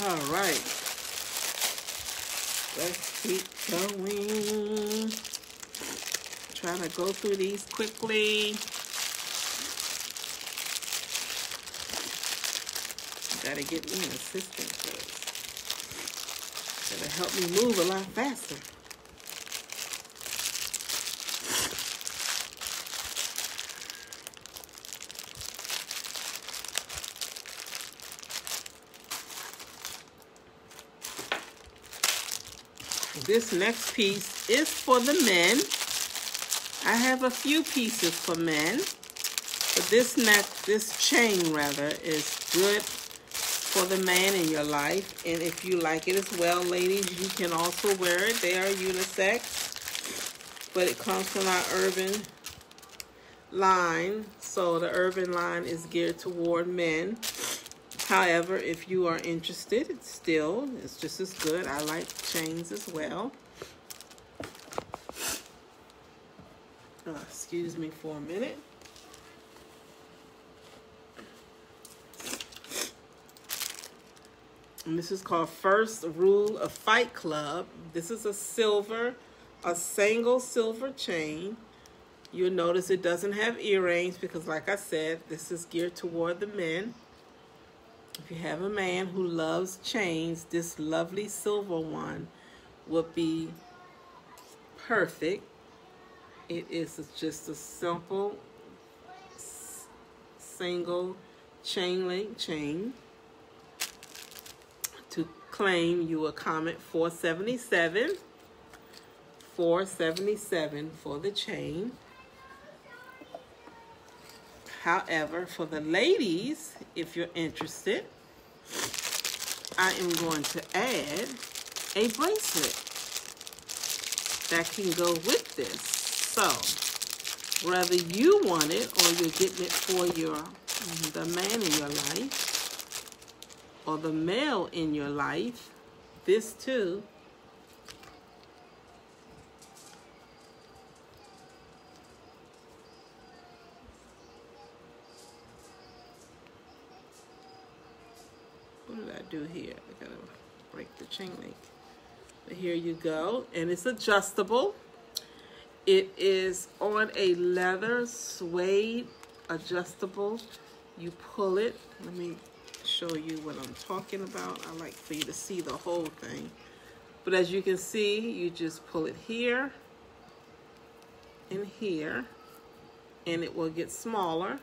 All right. Let's keep going. Trying to go through these quickly. Gotta get me an assistant first. Gotta help me move a lot faster. This next piece is for the men. I have a few pieces for men. But this neck, this chain rather, is good for the man in your life. And if you like it as well, ladies, you can also wear it. They are unisex. But it comes from our urban line. So the urban line is geared toward men. However, if you are interested, it's still, it's just as good. I like chains as well. Uh, excuse me for a minute. And this is called First Rule of Fight Club. This is a silver, a single silver chain. You'll notice it doesn't have earrings because like I said, this is geared toward the men. If you have a man who loves chains, this lovely silver one would be perfect. It is just a simple single chain link chain. To claim, you will comment 477 477 for the chain. However, for the ladies, if you're interested, I am going to add a bracelet that can go with this. So, whether you want it or you're getting it for your the man in your life or the male in your life, this too do here? I gotta break the chain link. But here you go, and it's adjustable. It is on a leather suede adjustable. You pull it. Let me show you what I'm talking about. I like for you to see the whole thing. But as you can see, you just pull it here and here, and it will get smaller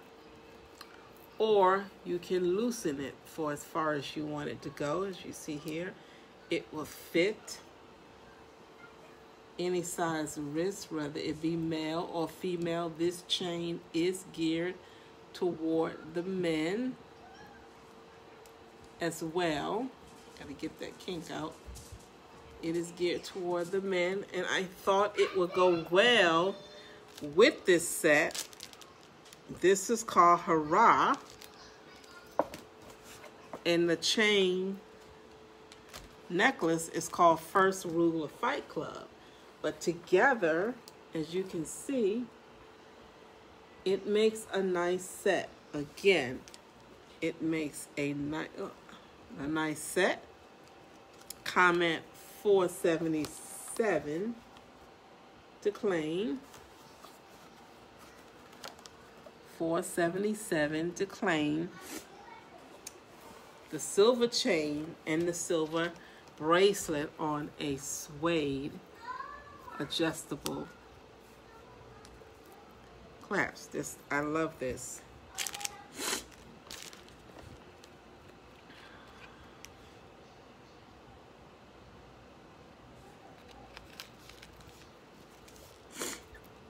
or you can loosen it for as far as you want it to go as you see here it will fit any size wrist whether it be male or female this chain is geared toward the men as well Gotta get that kink out. It is geared toward the men, and I thought it would go well with this set. This is called Hurrah. And the chain necklace is called First Rule of Fight Club. But together, as you can see, it makes a nice set. Again, it makes a nice, uh, a nice set. Comment 477 to claim. 477 to claim the silver chain and the silver bracelet on a suede adjustable clasp. This I love this.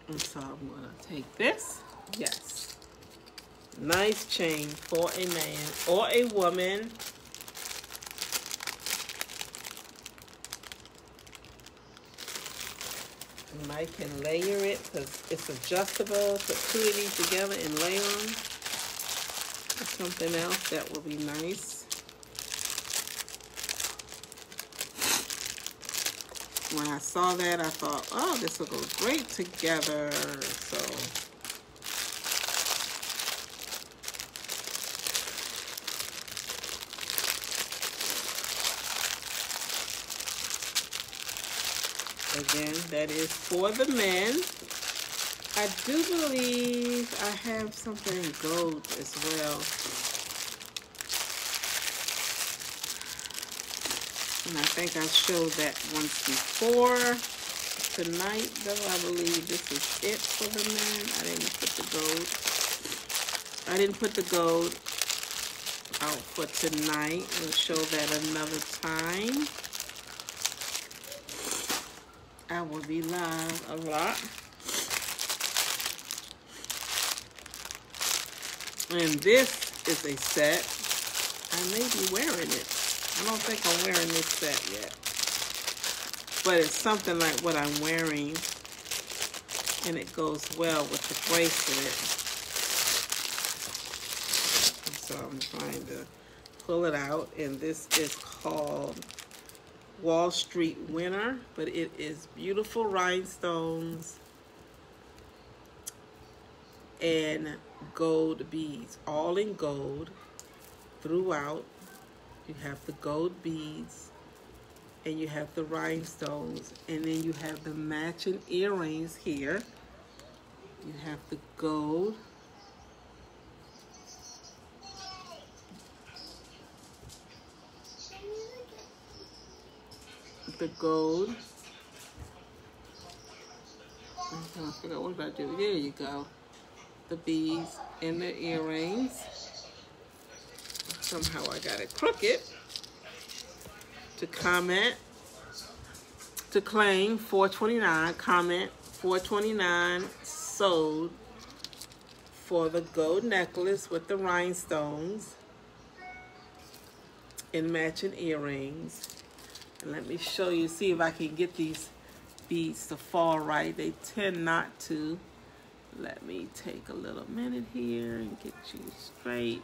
And so I'm gonna take this. Yes. Nice chain for a man or a woman. Might can layer it because it's adjustable. Put two of these together and lay on. Something else that will be nice. when I saw that, I thought, oh, this will go great together. So, again, that is for the men. I do believe I have something gold as well. And I think I showed that once before. Tonight, though, I believe this is it for the men. I didn't put the gold. I didn't put the gold out for tonight. We'll show that another time. I will be live a lot. And this is a set. I may be wearing it. I don't think I'm wearing this set yet. But it's something like what I'm wearing. And it goes well with the bracelet. So I'm trying to pull it out. And this is called Wall Street Winner. But it is beautiful rhinestones and gold beads. All in gold throughout you have the gold beads and you have the rhinestones and then you have the matching earrings here you have the gold the gold. Oh, I'm trying to figure out what did I do? There you go. The beads and the earrings. Somehow I got it crooked, to comment, to claim 429, comment 429 sold for the gold necklace with the rhinestones and matching earrings. Let me show you, see if I can get these beads to fall right. They tend not to. Let me take a little minute here and get you straight.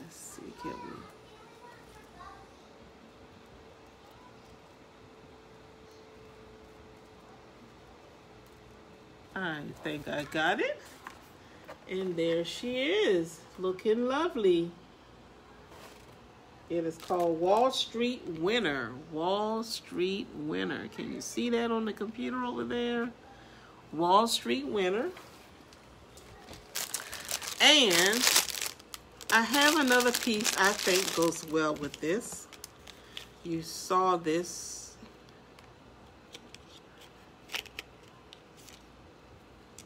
Let's see, can we? I think I got it. And there she is, looking lovely. It is called Wall Street Winner. Wall Street Winner. Can you see that on the computer over there? Wall Street Winner. And I have another piece I think goes well with this. You saw this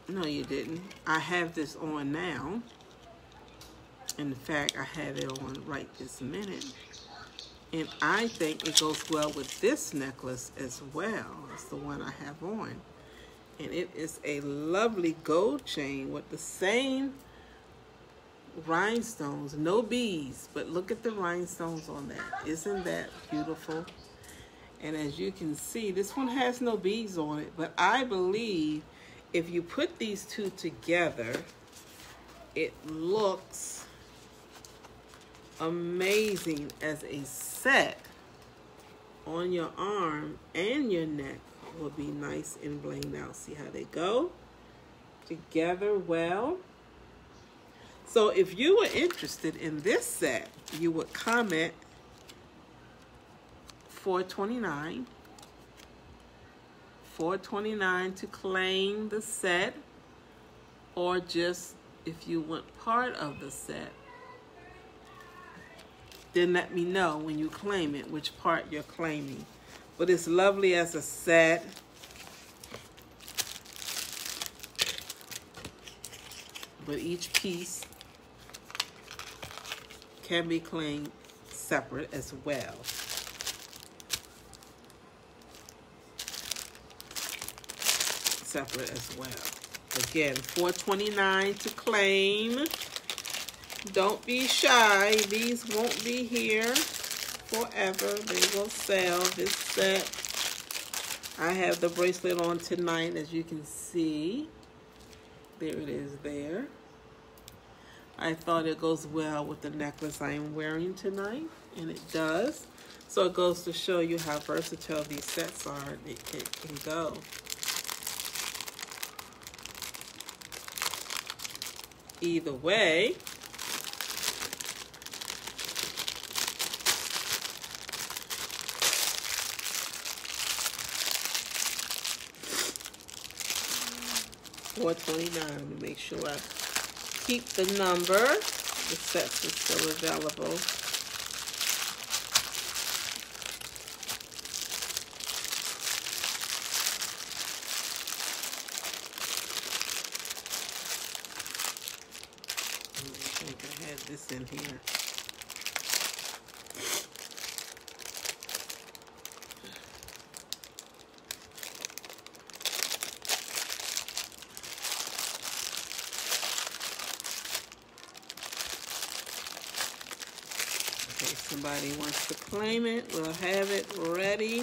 No, you didn't. I have this on now. In fact, I have it on right this minute. And I think it goes well with this necklace as well. It's the one I have on. And it is a lovely gold chain with the same rhinestones, no beads, but look at the rhinestones on that. Isn't that beautiful? And as you can see, this one has no beads on it, but I believe if you put these two together, it looks amazing as a set on your arm and your neck will be nice and blinged out. See how they go together well. So if you were interested in this set, you would comment 429 429 to claim the set or just if you want part of the set then let me know when you claim it which part you're claiming. But it's lovely as a set. But each piece can be claimed separate as well separate as well again 429 to claim don't be shy. These won't be here forever. They will sell this set. I have the bracelet on tonight, as you can see. There it is there. I thought it goes well with the necklace I am wearing tonight, and it does. So it goes to show you how versatile these sets are. It, it can go. Either way, Four twenty nine. to make sure I keep the number. The sets are still available. I think This in here. somebody wants to claim it, we'll have it ready.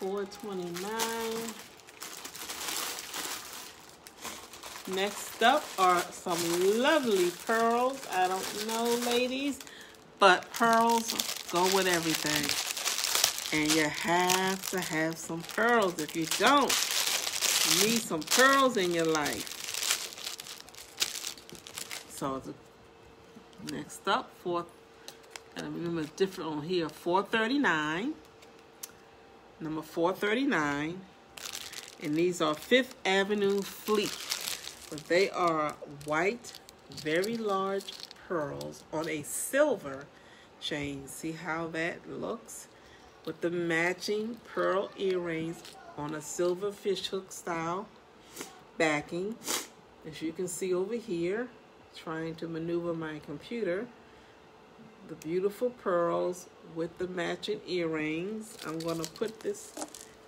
429. Next up are some lovely pearls. I don't know, ladies, but pearls go with everything. And you have to have some pearls. If you don't, you need some pearls in your life. So next up, fourth and remember it's different on here 439 number 439 and these are Fifth Avenue Fleet they are white very large pearls on a silver chain see how that looks with the matching pearl earrings on a silver fishhook style backing as you can see over here trying to maneuver my computer the beautiful pearls with the matching earrings. I'm going to put this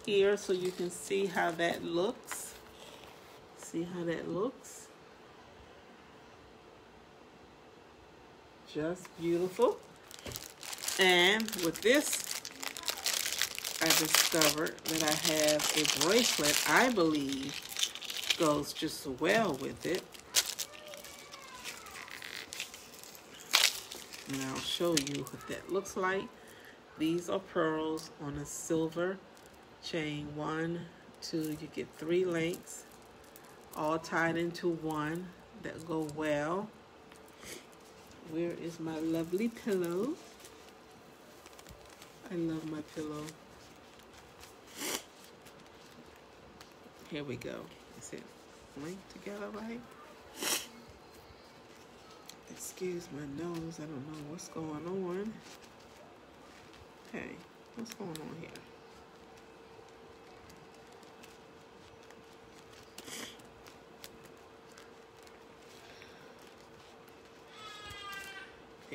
here so you can see how that looks. See how that looks? Just beautiful. And with this, I discovered that I have a bracelet I believe goes just well with it. and I'll show you what that looks like. These are pearls on a silver chain. One, two, you get three links all tied into one that go well. Where is my lovely pillow? I love my pillow. Here we go. Is it linked together right? Excuse my nose. I don't know what's going on. Hey, what's going on here?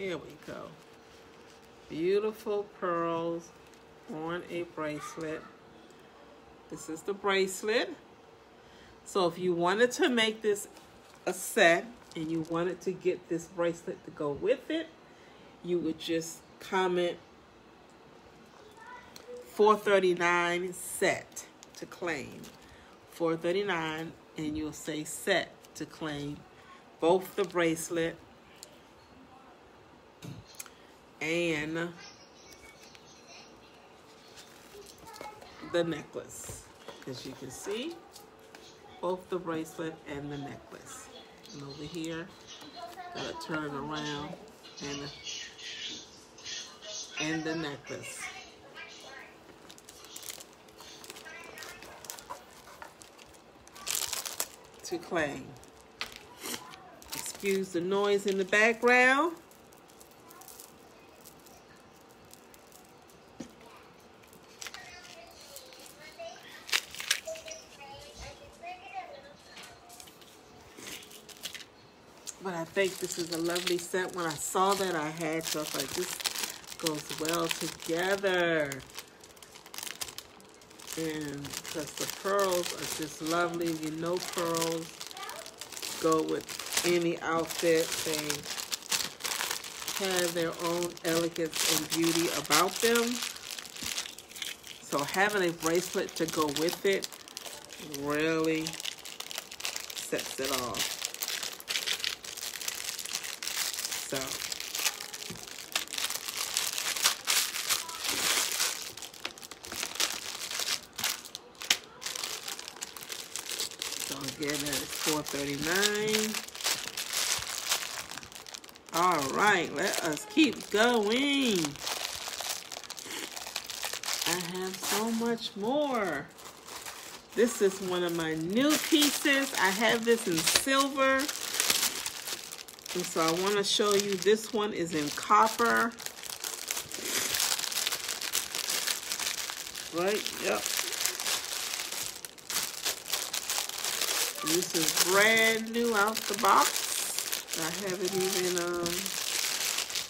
Here we go. Beautiful pearls on a bracelet. This is the bracelet. So if you wanted to make this a set, and you wanted to get this bracelet to go with it, you would just comment 439 set to claim. 439 and you'll say set to claim both the bracelet and the necklace. As you can see, both the bracelet and the necklace. And over here, gotta turn around and, and the necklace. To claim. Excuse the noise in the background. Think this is a lovely set. When I saw that, I had to. I was like, this goes well together. And because the pearls are just lovely. You know pearls go with any outfit. They have their own elegance and beauty about them. So having a bracelet to go with it really sets it off. So. So again, that is 439. All right, let us keep going. I have so much more. This is one of my new pieces. I have this in silver. And so I want to show you this one is in copper. Right, yep. This is brand new out the box. I haven't even, um,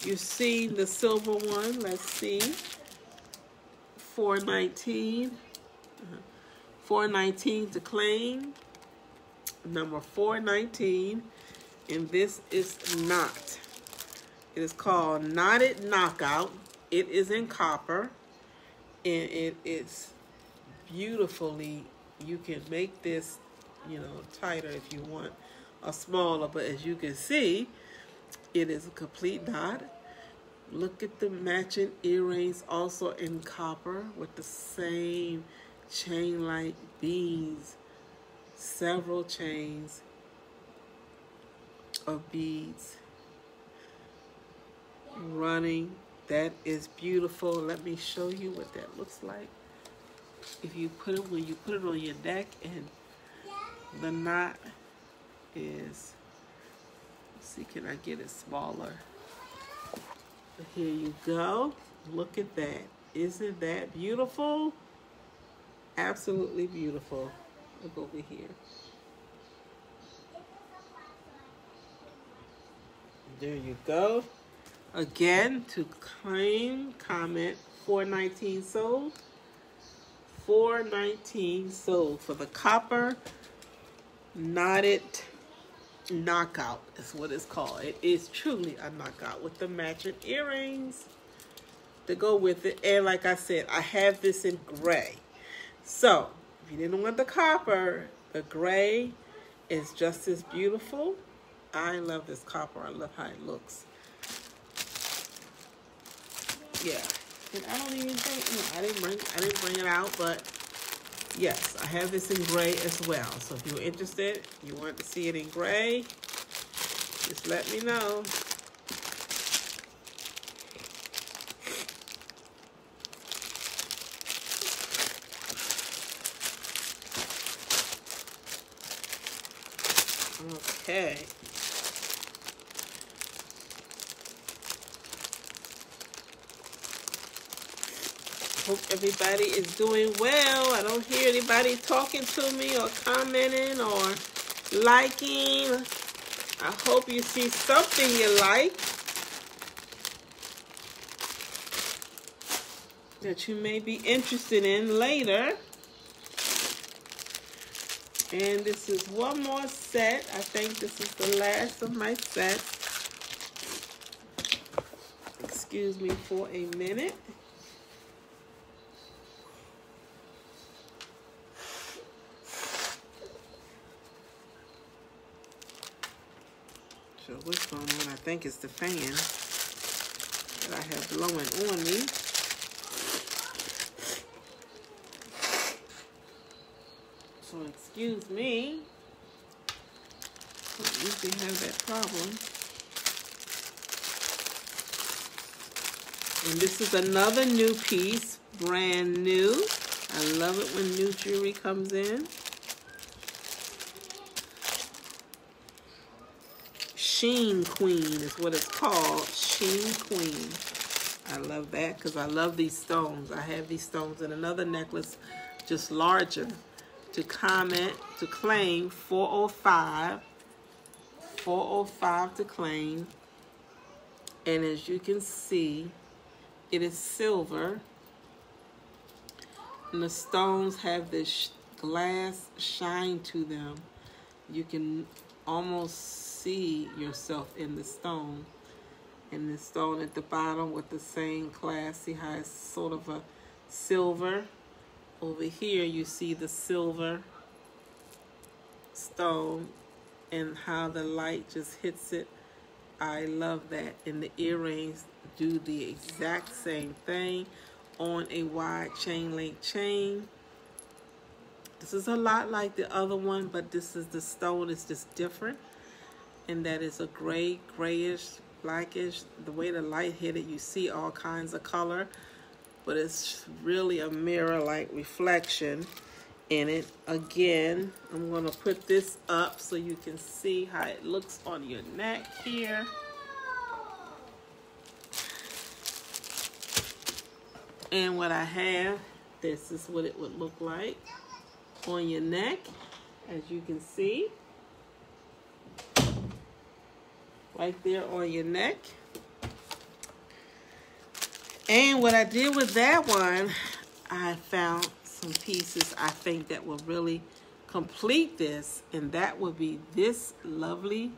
you see the silver one. Let's see. 419. 419 to claim. Number 419 and this is not. It is called Knotted Knockout. It is in copper, and it is beautifully, you can make this, you know, tighter if you want or smaller, but as you can see, it is a complete knot. Look at the matching earrings also in copper with the same chain-like beads, several chains, of beads running. That is beautiful. Let me show you what that looks like. If you put it, when you put it on your neck and the knot is, see, can I get it smaller? Here you go. Look at that. Isn't that beautiful? Absolutely beautiful. Look over here. There you go. Again, to claim, comment 419 sold. 419 sold for the copper knotted knockout is what it's called. It is truly a knockout with the matching earrings to go with it. And like I said, I have this in gray. So if you didn't want the copper, the gray is just as beautiful. I love this copper. I love how it looks. Yeah. And I don't even think, I didn't bring, I didn't bring it out, but yes, I have this in gray as well. So if you're interested, you want to see it in gray, just let me know. Okay. Hope everybody is doing well. I don't hear anybody talking to me or commenting or liking. I hope you see something you like that you may be interested in later. And this is one more set. I think this is the last of my sets. Excuse me for a minute. So what's going on? I think it's the fan that I have blowing on me. So excuse me. Don't usually have that problem. And this is another new piece, brand new. I love it when new jewelry comes in. Sheen Queen is what it's called. Sheen Queen. I love that because I love these stones. I have these stones in another necklace just larger. To comment, to claim 405. 405 to claim. And as you can see, it is silver. And the stones have this glass shine to them. You can almost see yourself in the stone. And the stone at the bottom with the same class. See how it's sort of a silver. Over here you see the silver stone and how the light just hits it. I love that. And the earrings do the exact same thing on a wide chain link chain. This is a lot like the other one, but this is the stone is just different. And that is a gray, grayish, blackish. The way the light hit it, you see all kinds of color. But it's really a mirror-like reflection in it. Again, I'm going to put this up so you can see how it looks on your neck here. And what I have, this is what it would look like on your neck, as you can see. Right there on your neck. And what I did with that one, I found some pieces I think that will really complete this. And that would be this lovely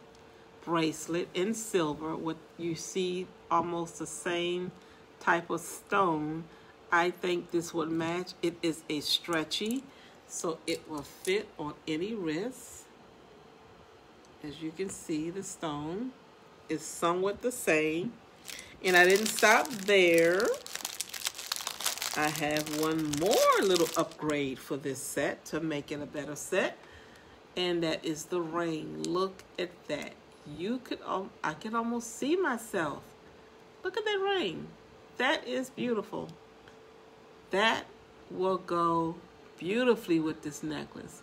bracelet in silver. with you see almost the same type of stone I think this would match. It is a stretchy, so it will fit on any wrist. As you can see, the stone is somewhat the same. And I didn't stop there. I have one more little upgrade for this set to make it a better set. And that is the ring. Look at that. You could, um, I can almost see myself. Look at that ring. That is beautiful. That will go beautifully with this necklace.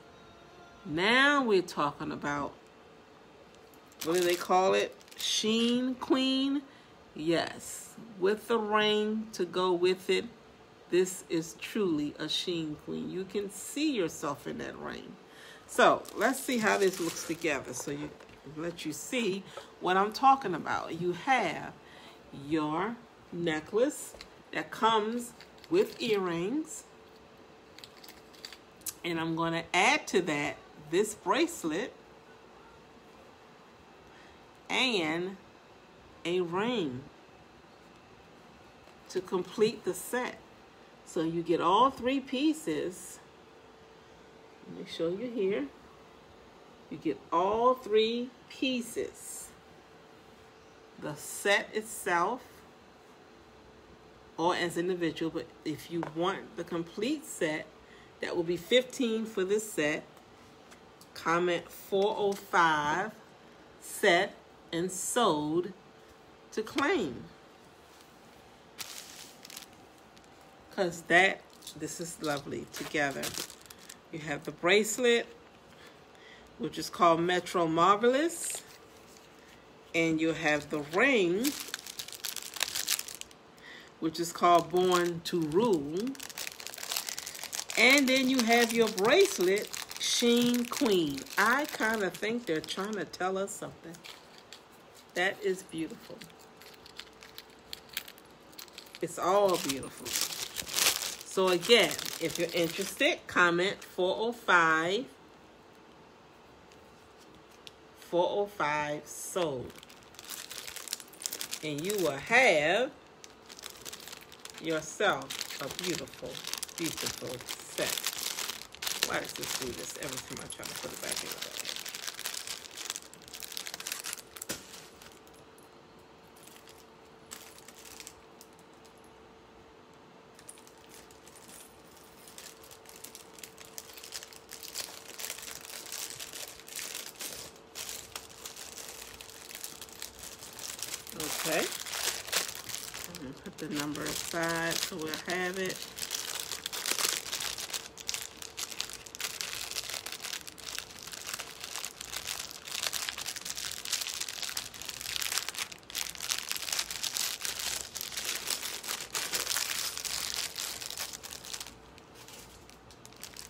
Now we're talking about, what do they call it? Sheen Queen? Yes. With the ring to go with it, this is truly a Sheen Queen. You can see yourself in that ring. So let's see how this looks together so you let you see what I'm talking about. You have your necklace that comes with earrings. And I'm going to add to that this bracelet and a ring to complete the set. So you get all three pieces. Let me show you here. You get all three pieces. The set itself, or as individual, but if you want the complete set, that will be 15 for this set. Comment 405 set and sold to claim. Because that, this is lovely together. You have the bracelet, which is called Metro Marvelous. And you have the ring, which is called Born to Rule. And then you have your bracelet, Sheen Queen. I kind of think they're trying to tell us something. That is beautiful. It's all beautiful. So again, if you're interested, comment 405 405 sold. And you will have yourself a beautiful, beautiful set. Why does this do this every time I try to put it back in the bag? Okay. And put the number aside so we'll have it.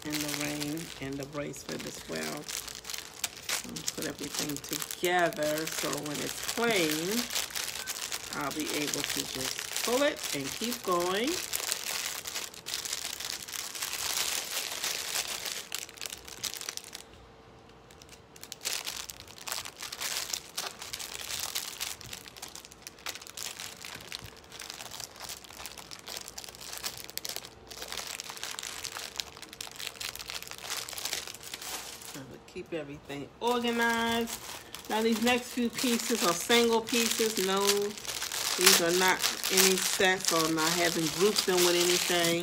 and the ring and the bracelet as well. Put everything together so when it's plain, I'll be able to just pull it and keep going. keep everything organized. Now these next few pieces are single pieces, no these are not any sets or I haven't having grouped them with anything.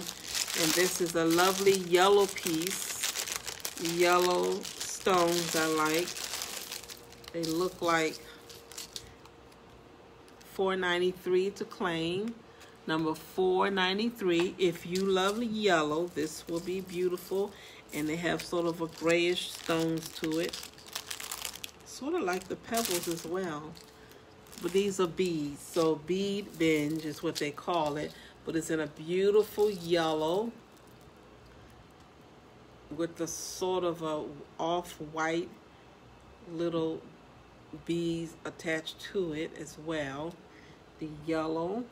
And this is a lovely yellow piece. Yellow stones I like. They look like 493 to claim. Number 493. If you love yellow, this will be beautiful. And they have sort of a grayish stones to it. Sort of like the pebbles as well but these are beads. So bead binge is what they call it. But it's in a beautiful yellow with the sort of a off-white little beads attached to it as well. The yellow.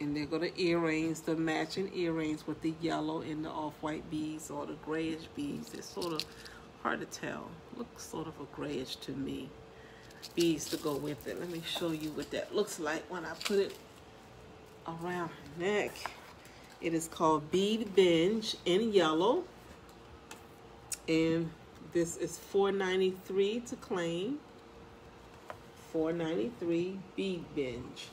And they're going to earrings, the matching earrings with the yellow and the off-white beads or the grayish beads. It's sort of hard to tell. Looks sort of a grayish to me. Beads to go with it. Let me show you what that looks like when I put it around her neck. It is called Bead Binge in yellow. And this is $4.93 to claim. $4.93 Bead Binge.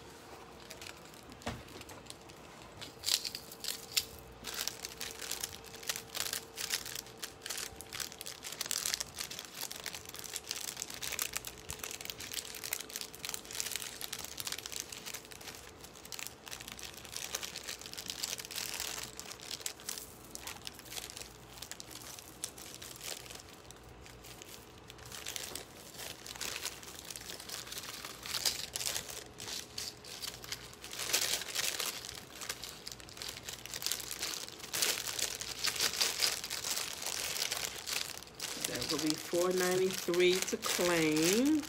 will be $4.93 to claim.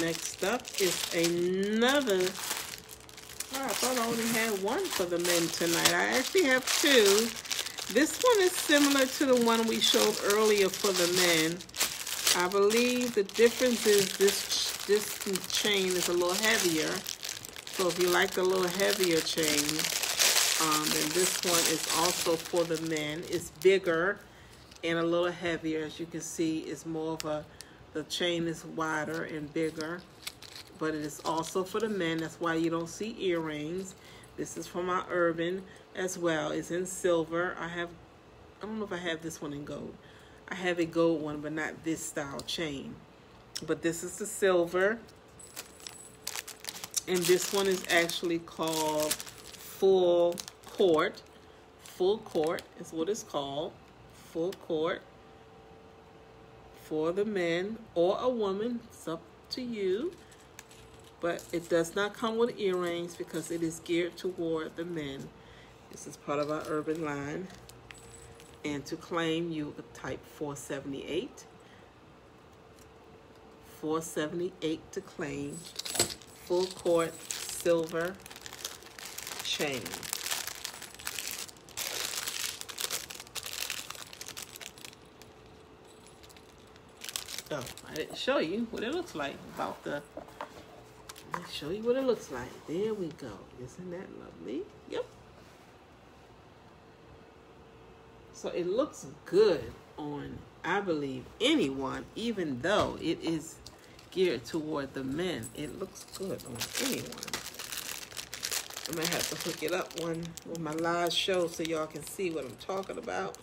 Next up is another oh, I thought I only had one for the men tonight. I actually have two. This one is similar to the one we showed earlier for the men. I believe the difference is this this chain is a little heavier. So if you like the little heavier chain, um, then this one is also for the men. It's bigger and a little heavier. As you can see, it's more of a, the chain is wider and bigger but it is also for the men. That's why you don't see earrings. This is for my urban as well. It's in silver. I have, I don't know if I have this one in gold. I have a gold one, but not this style chain. But this is the silver. And this one is actually called Full Court. Full Court is what it's called. Full Court for the men or a woman. It's up to you but it does not come with earrings because it is geared toward the men. This is part of our urban line. And to claim, you type 478. 478 to claim. Full court silver chain. Oh, I didn't show you what it looks like about the show you what it looks like. There we go. Isn't that lovely? Yep. So it looks good on, I believe, anyone, even though it is geared toward the men. It looks good on anyone. I might have to hook it up one with my live show so y'all can see what I'm talking about.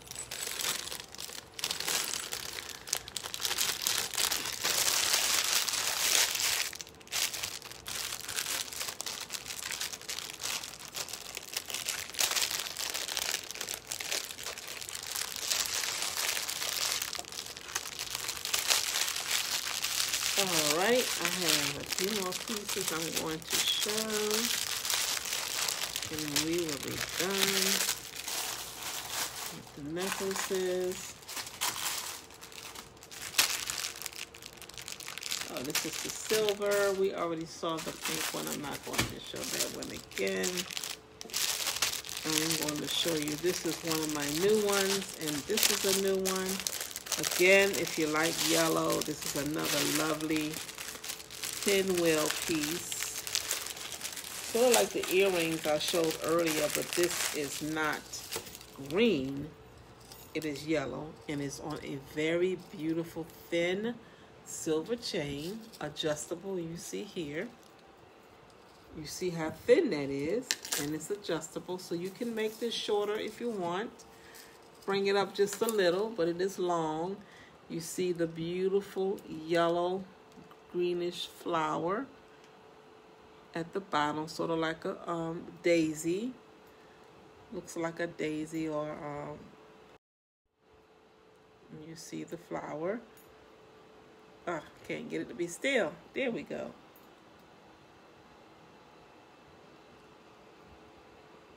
All right, I have a few more pieces I'm going to show. And we will be done with the necklaces. Oh, this is the silver. We already saw the pink one. I'm not going to show that one again. I'm going to show you, this is one of my new ones, and this is a new one. Again, if you like yellow, this is another lovely pinwheel piece. Sort of like the earrings I showed earlier, but this is not green. It is yellow, and it's on a very beautiful thin silver chain, adjustable, you see here. You see how thin that is, and it's adjustable, so you can make this shorter if you want bring it up just a little, but it is long. You see the beautiful yellow greenish flower at the bottom, sort of like a um, daisy. Looks like a daisy or um, you see the flower. Ah, can't get it to be still. There we go.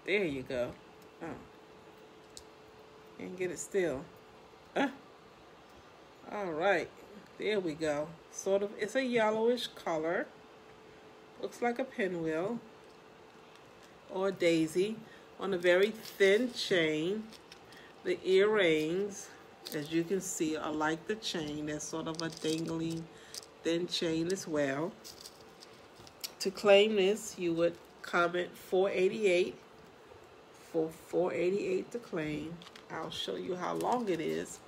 There you go. Oh and get it still. Uh, all right, there we go. Sort of, it's a yellowish color. Looks like a pinwheel or daisy on a very thin chain. The earrings, as you can see, I like the chain. They're sort of a dangling thin chain as well. To claim this, you would comment 488 for 488 to claim. I'll show you how long it is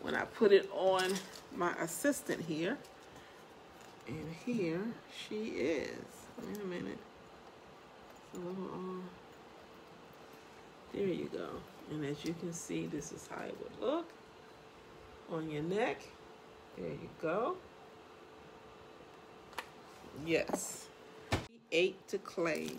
when I put it on my assistant here. And here she is. Wait a minute. Uh, there you go. And as you can see, this is how it would look on your neck. There you go. Yes. Eight to claim.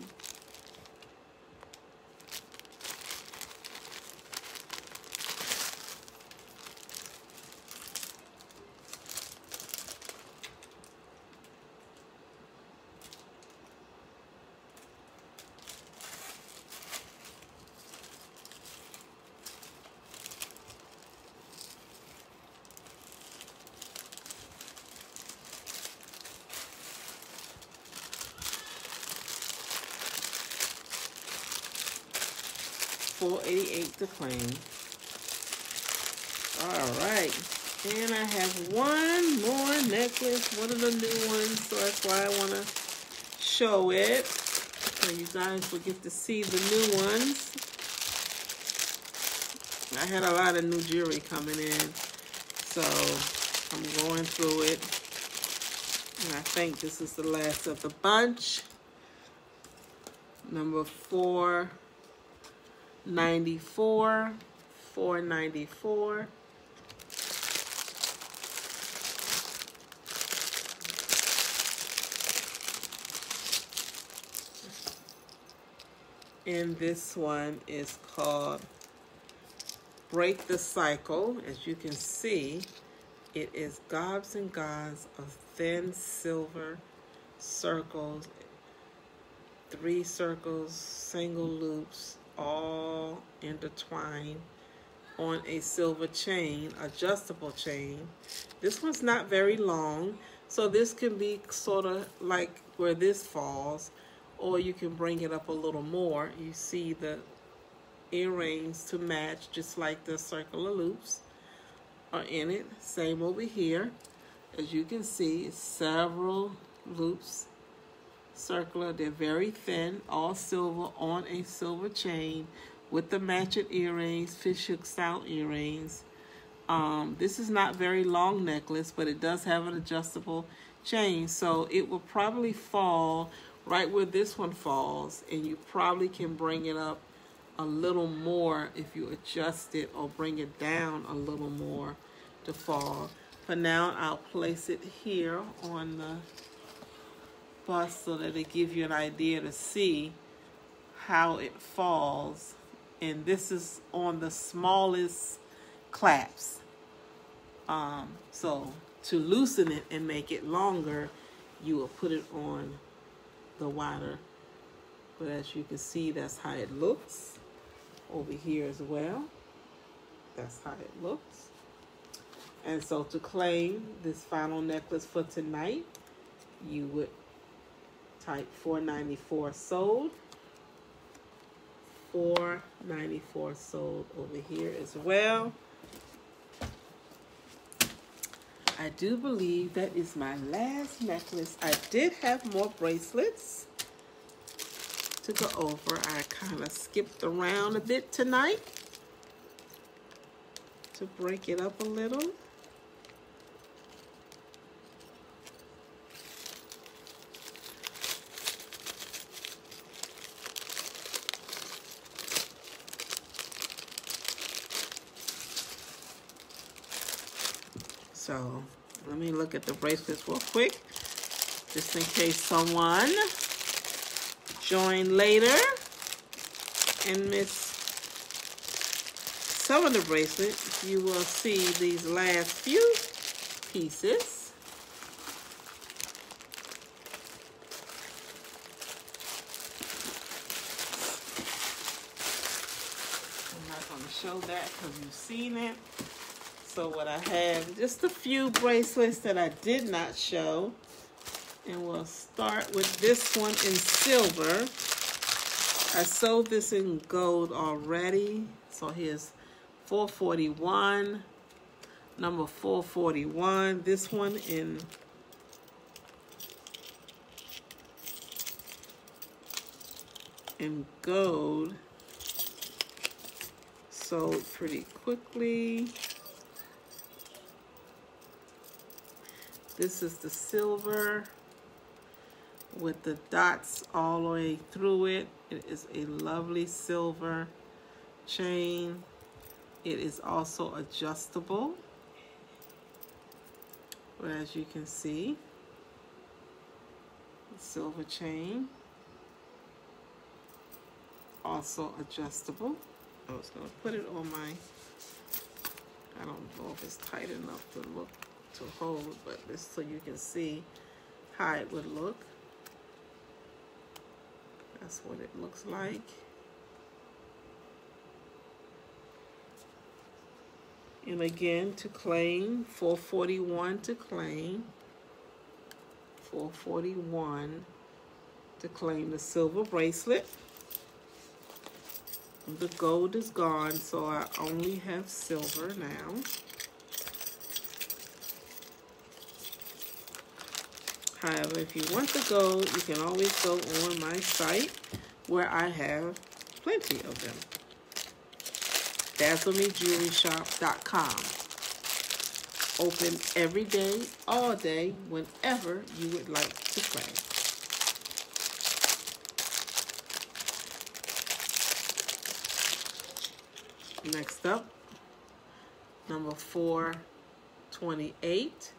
Four to claim. All right. And I have one more necklace, one of the new ones, so that's why I want to show it. So you guys will get to see the new ones. I had a lot of new jewelry coming in, so I'm going through it. And I think this is the last of the bunch. Number four. 94 494 and this one is called break the cycle. As you can see it is gobs and gobs of thin silver circles three circles single loops all intertwined on a silver chain, adjustable chain. This one's not very long, so this can be sort of like where this falls, or you can bring it up a little more. You see the earrings to match, just like the circular loops are in it. Same over here. As you can see, several loops circular. They're very thin, all silver on a silver chain with the matching earrings, fishhook style earrings. Um, this is not very long necklace, but it does have an adjustable chain. So it will probably fall right where this one falls. And you probably can bring it up a little more if you adjust it or bring it down a little more to fall. For now, I'll place it here on the so that it gives you an idea to see how it falls. And this is on the smallest claps. Um, so to loosen it and make it longer, you will put it on the wider. But as you can see, that's how it looks over here as well. That's how it looks. And so to claim this final necklace for tonight, you would type 494 sold. 494 sold over here as well. I do believe that is my last necklace. I did have more bracelets to go over. I kind of skipped around a bit tonight to break it up a little. So let me look at the bracelets real quick, just in case someone join later and miss some of the bracelets. You will see these last few pieces. Show that because you've seen it. So what I have, just a few bracelets that I did not show. And we'll start with this one in silver. I sold this in gold already. So here's 441, number 441. This one in in gold sold pretty quickly. This is the silver with the dots all the way through it. It is a lovely silver chain. It is also adjustable. As you can see, silver chain. Also adjustable. I was to put it on my, I don't know if it's tight enough to look to hold, but just so you can see how it would look. That's what it looks like. And again, to claim, 441 to claim, 441 to claim the silver bracelet. The gold is gone, so I only have silver now. However, if you want the gold, you can always go on my site where I have plenty of them. DazzleMeJewelryShop.com. Open every day, all day, whenever you would like to play. Next up, number 428.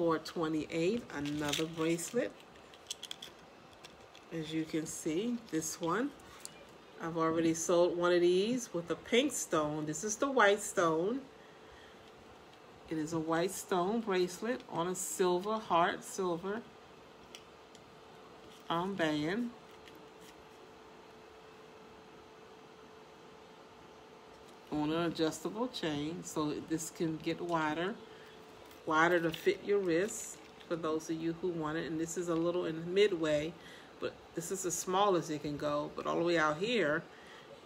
428 another bracelet. As you can see this one. I've already sold one of these with a pink stone. This is the white stone. It is a white stone bracelet on a silver heart silver armband. On an adjustable chain. So this can get wider, wider to fit your wrist for those of you who want it. And this is a little in midway, but this is the smallest it can go. But all the way out here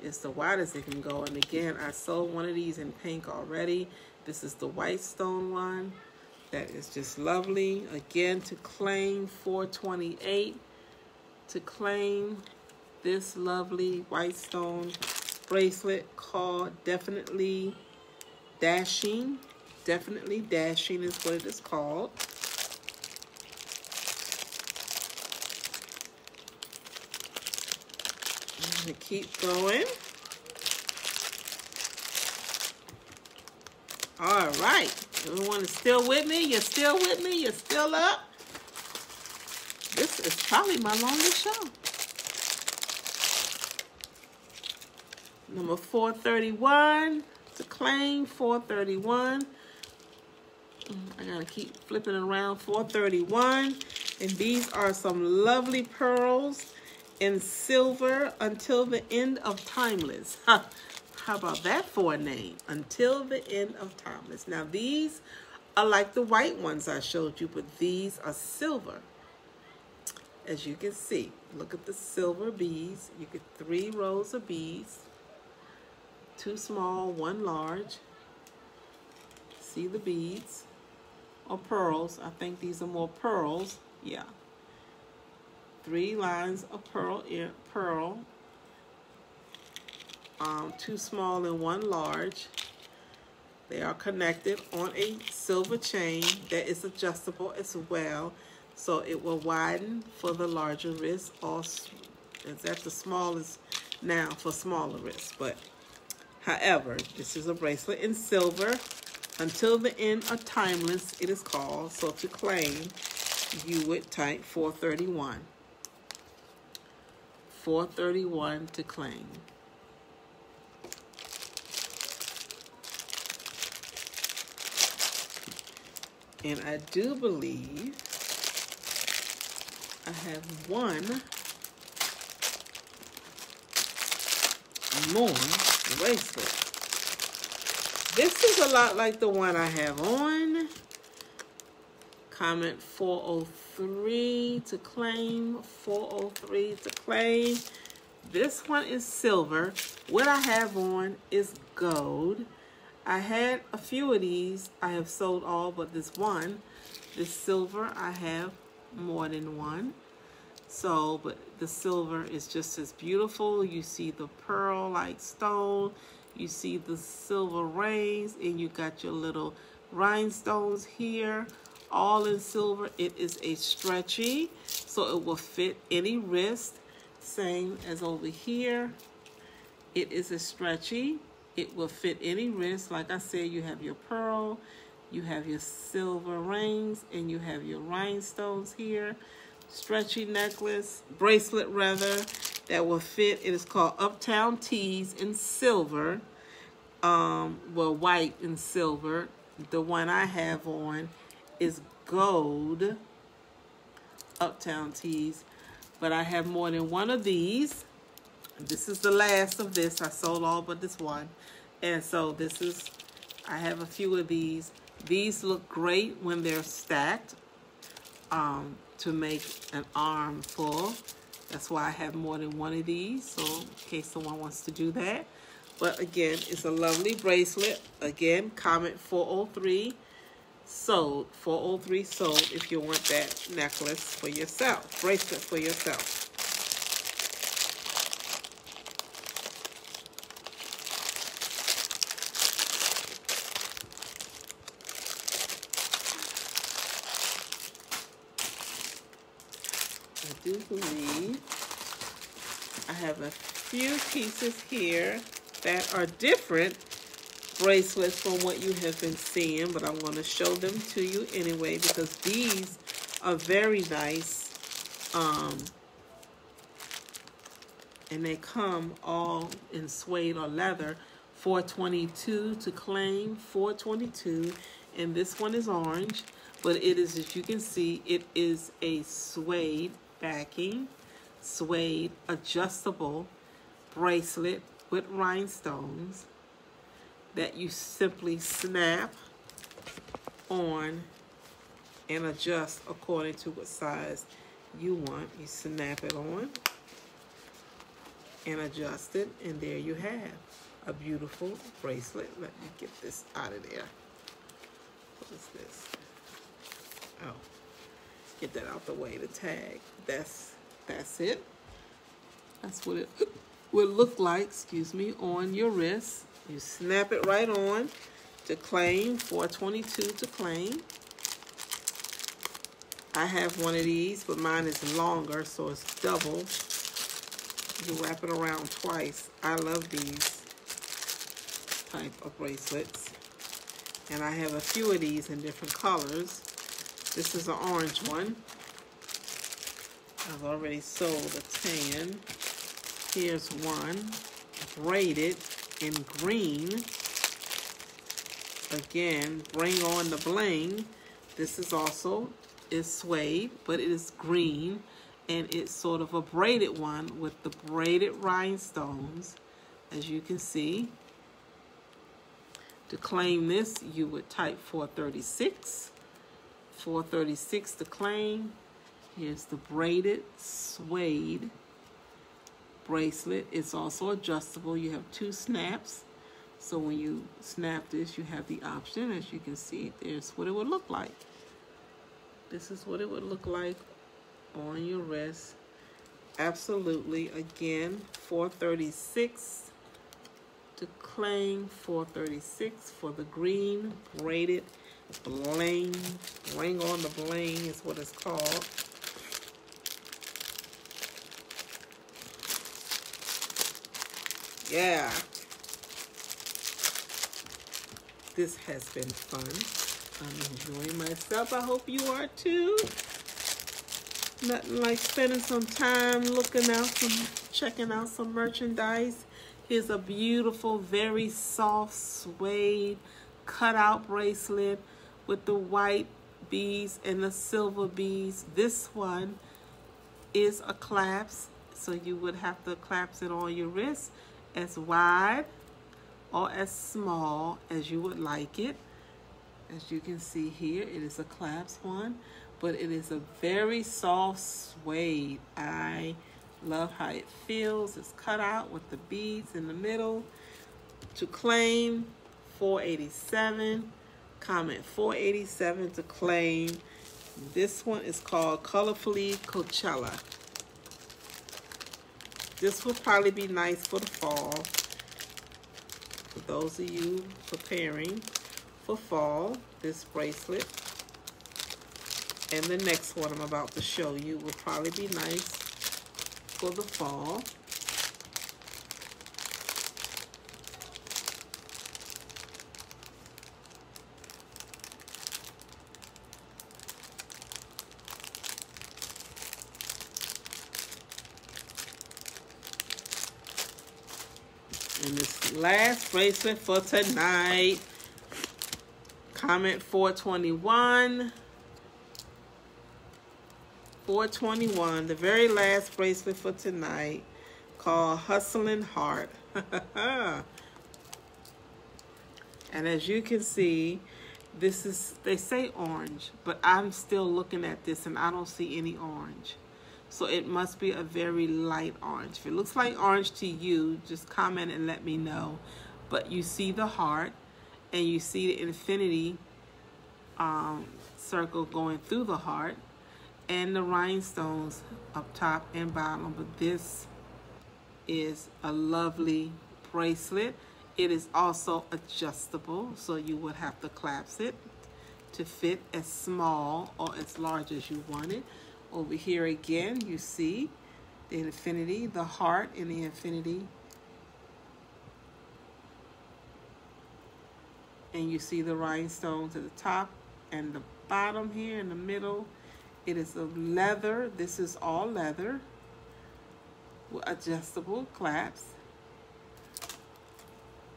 is the widest it can go. And again, I sold one of these in pink already. This is the white stone one. That is just lovely. Again, to claim 428, to claim this lovely white stone bracelet called Definitely Dashing. Definitely Dashing is what it is called. I'm going to keep going. All right. Everyone is still with me? You're still with me? You're still up? This is probably my longest show. Number 431 to claim 431. Mm, I gotta keep flipping around 431. And these are some lovely pearls in silver until the end of timeless. [LAUGHS] How about that for a name? Until the end of timeless. Now these are like the white ones I showed you, but these are silver. As you can see, look at the silver beads. You get three rows of beads two small, one large. See the beads or pearls. I think these are more pearls. Yeah. Three lines of pearl, pearl. Um, two small and one large. They are connected on a silver chain that is adjustable as well. So it will widen for the larger wrist or it's at the smallest now for smaller wrists. But However, this is a bracelet in silver. Until the end of timeless, it is called. So to claim, you would type 431. 431 to claim. And I do believe I have one more bracelet. Is a lot like the one I have on. Comment 403 to claim, 403 to claim. This one is silver. What I have on is gold. I had a few of these. I have sold all but this one. This silver, I have more than one. So, but the silver is just as beautiful. You see the pearl-like stone. You see the silver rings, and you got your little rhinestones here, all in silver. It is a stretchy, so it will fit any wrist. Same as over here. It is a stretchy. It will fit any wrist. Like I said, you have your pearl, you have your silver rings, and you have your rhinestones here stretchy necklace, bracelet rather, that will fit. It is called Uptown Tees in silver. Um, well, white and silver. The one I have on is gold. Uptown Tees. But I have more than one of these. This is the last of this. I sold all but this one. And so this is, I have a few of these. These look great when they're stacked. Um, to make an arm full. That's why I have more than one of these, so in case someone wants to do that. But again, it's a lovely bracelet. Again, comment 403 sold. 403 sold if you want that necklace for yourself, bracelet for yourself. I do believe have a few pieces here that are different bracelets from what you have been seeing, but I'm going to show them to you anyway because these are very nice. Um, and they come all in suede or leather. 422 to claim, 422. And this one is orange, but it is, as you can see, it is a suede backing, suede adjustable bracelet with rhinestones. that you simply snap on and adjust according to what size you want. You snap it on and adjust it, and there you have a beautiful bracelet. Let me get this out of there. What is this? Oh, get that out the way, the tag. That's, that's it. That's what it [LAUGHS] would look like, excuse me, on your wrist. You snap it right on to claim, 422 to claim. I have one of these, but mine is longer, so it's double. You wrap it around twice. I love these type of bracelets. And I have a few of these in different colors. This is an orange one. I've already sold a tan. Here's one, braided in green. Again, bring on the bling. This is also is suede, but it is green, and it's sort of a braided one with the braided rhinestones, as you can see. To claim this, you would type 436. 436 to claim. Here's the braided suede bracelet. It's also adjustable. You have two snaps. So when you snap this, you have the option. As you can see, there's what it would look like. This is what it would look like on your wrist. Absolutely, again, 436 to claim 436 for the green braided bling. Ring on the bling is what it's called. Yeah. This has been fun. I'm enjoying myself. I hope you are too. Nothing like spending some time looking out some, checking out some merchandise. Here's a beautiful, very soft suede cutout bracelet with the white beads and the silver beads. This one is a clasp, so you would have to clasp it on your wrist as wide or as small as you would like it. As you can see here, it is a clasp one, but it is a very soft suede. I love how it feels. It's cut out with the beads in the middle. To claim 487, comment 487 to claim. This one is called Colorfully Coachella. This will probably be nice for the fall. For those of you preparing for fall, this bracelet. And the next one I'm about to show you will probably be nice for the fall. And this last bracelet for tonight Comment 421. 421, the very last bracelet for tonight, called Hustling Heart. [LAUGHS] and as you can see, this is, they say orange, but I'm still looking at this and I don't see any orange. So it must be a very light orange. If it looks like orange to you, just comment and let me know. But you see the heart and you see the infinity um, circle going through the heart and the rhinestones up top and bottom but this is a lovely bracelet it is also adjustable so you would have to clasp it to fit as small or as large as you want it over here again you see the infinity the heart in the infinity. And you see the rhinestones at the top and the bottom here in the middle. It is a leather. This is all leather adjustable claps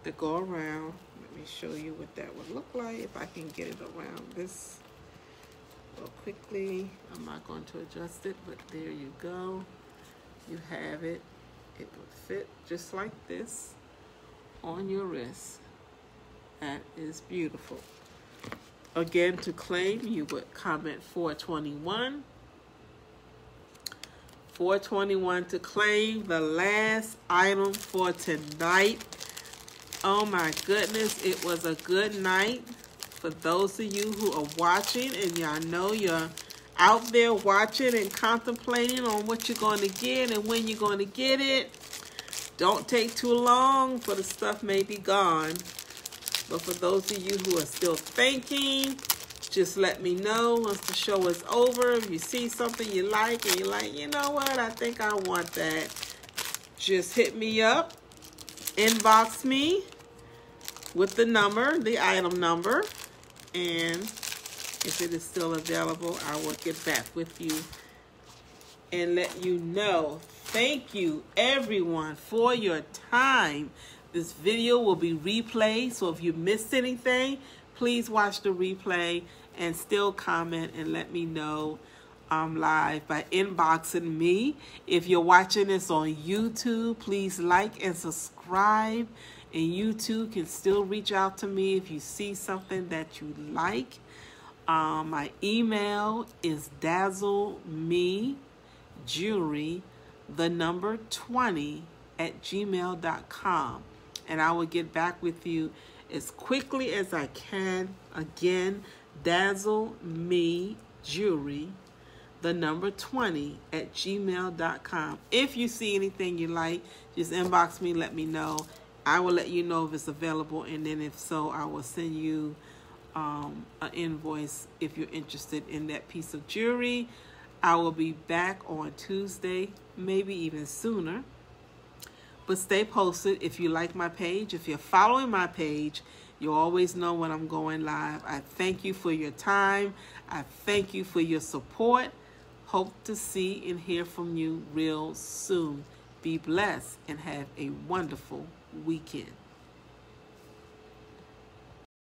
that go around. Let me show you what that would look like if I can get it around this quickly I'm not going to adjust it but there you go you have it it will fit just like this on your wrist That is beautiful. Again, to claim, you would comment 421. 421 to claim the last item for tonight. Oh my goodness, it was a good night for those of you who are watching and y'all know you're out there watching and contemplating on what you're going to get and when you're going to get it. Don't take too long for the stuff may be gone. But for those of you who are still thinking, just let me know once the show is over. If you see something you like and you're like, you know what, I think I want that, just hit me up, inbox me with the number, the item number, and if it is still available, I will get back with you and let you know. Thank you, everyone, for your time. This video will be replayed, so if you missed anything, please watch the replay and still comment and let me know um, live by inboxing me. If you're watching this on YouTube, please like and subscribe. And you too can still reach out to me if you see something that you like. Um, my email is dazzle me jewelry, the number 20 at gmail.com. And I will get back with you as quickly as I can. Again, dazzle me jewelry, the number 20 at gmail.com. If you see anything you like, just inbox me, let me know. I will let you know if it's available, and then if so, I will send you um, an invoice if you're interested in that piece of jewelry. I will be back on Tuesday, maybe even sooner. But stay posted if you like my page. If you're following my page, you'll always know when I'm going live. I thank you for your time. I thank you for your support. Hope to see and hear from you real soon. Be blessed and have a wonderful weekend.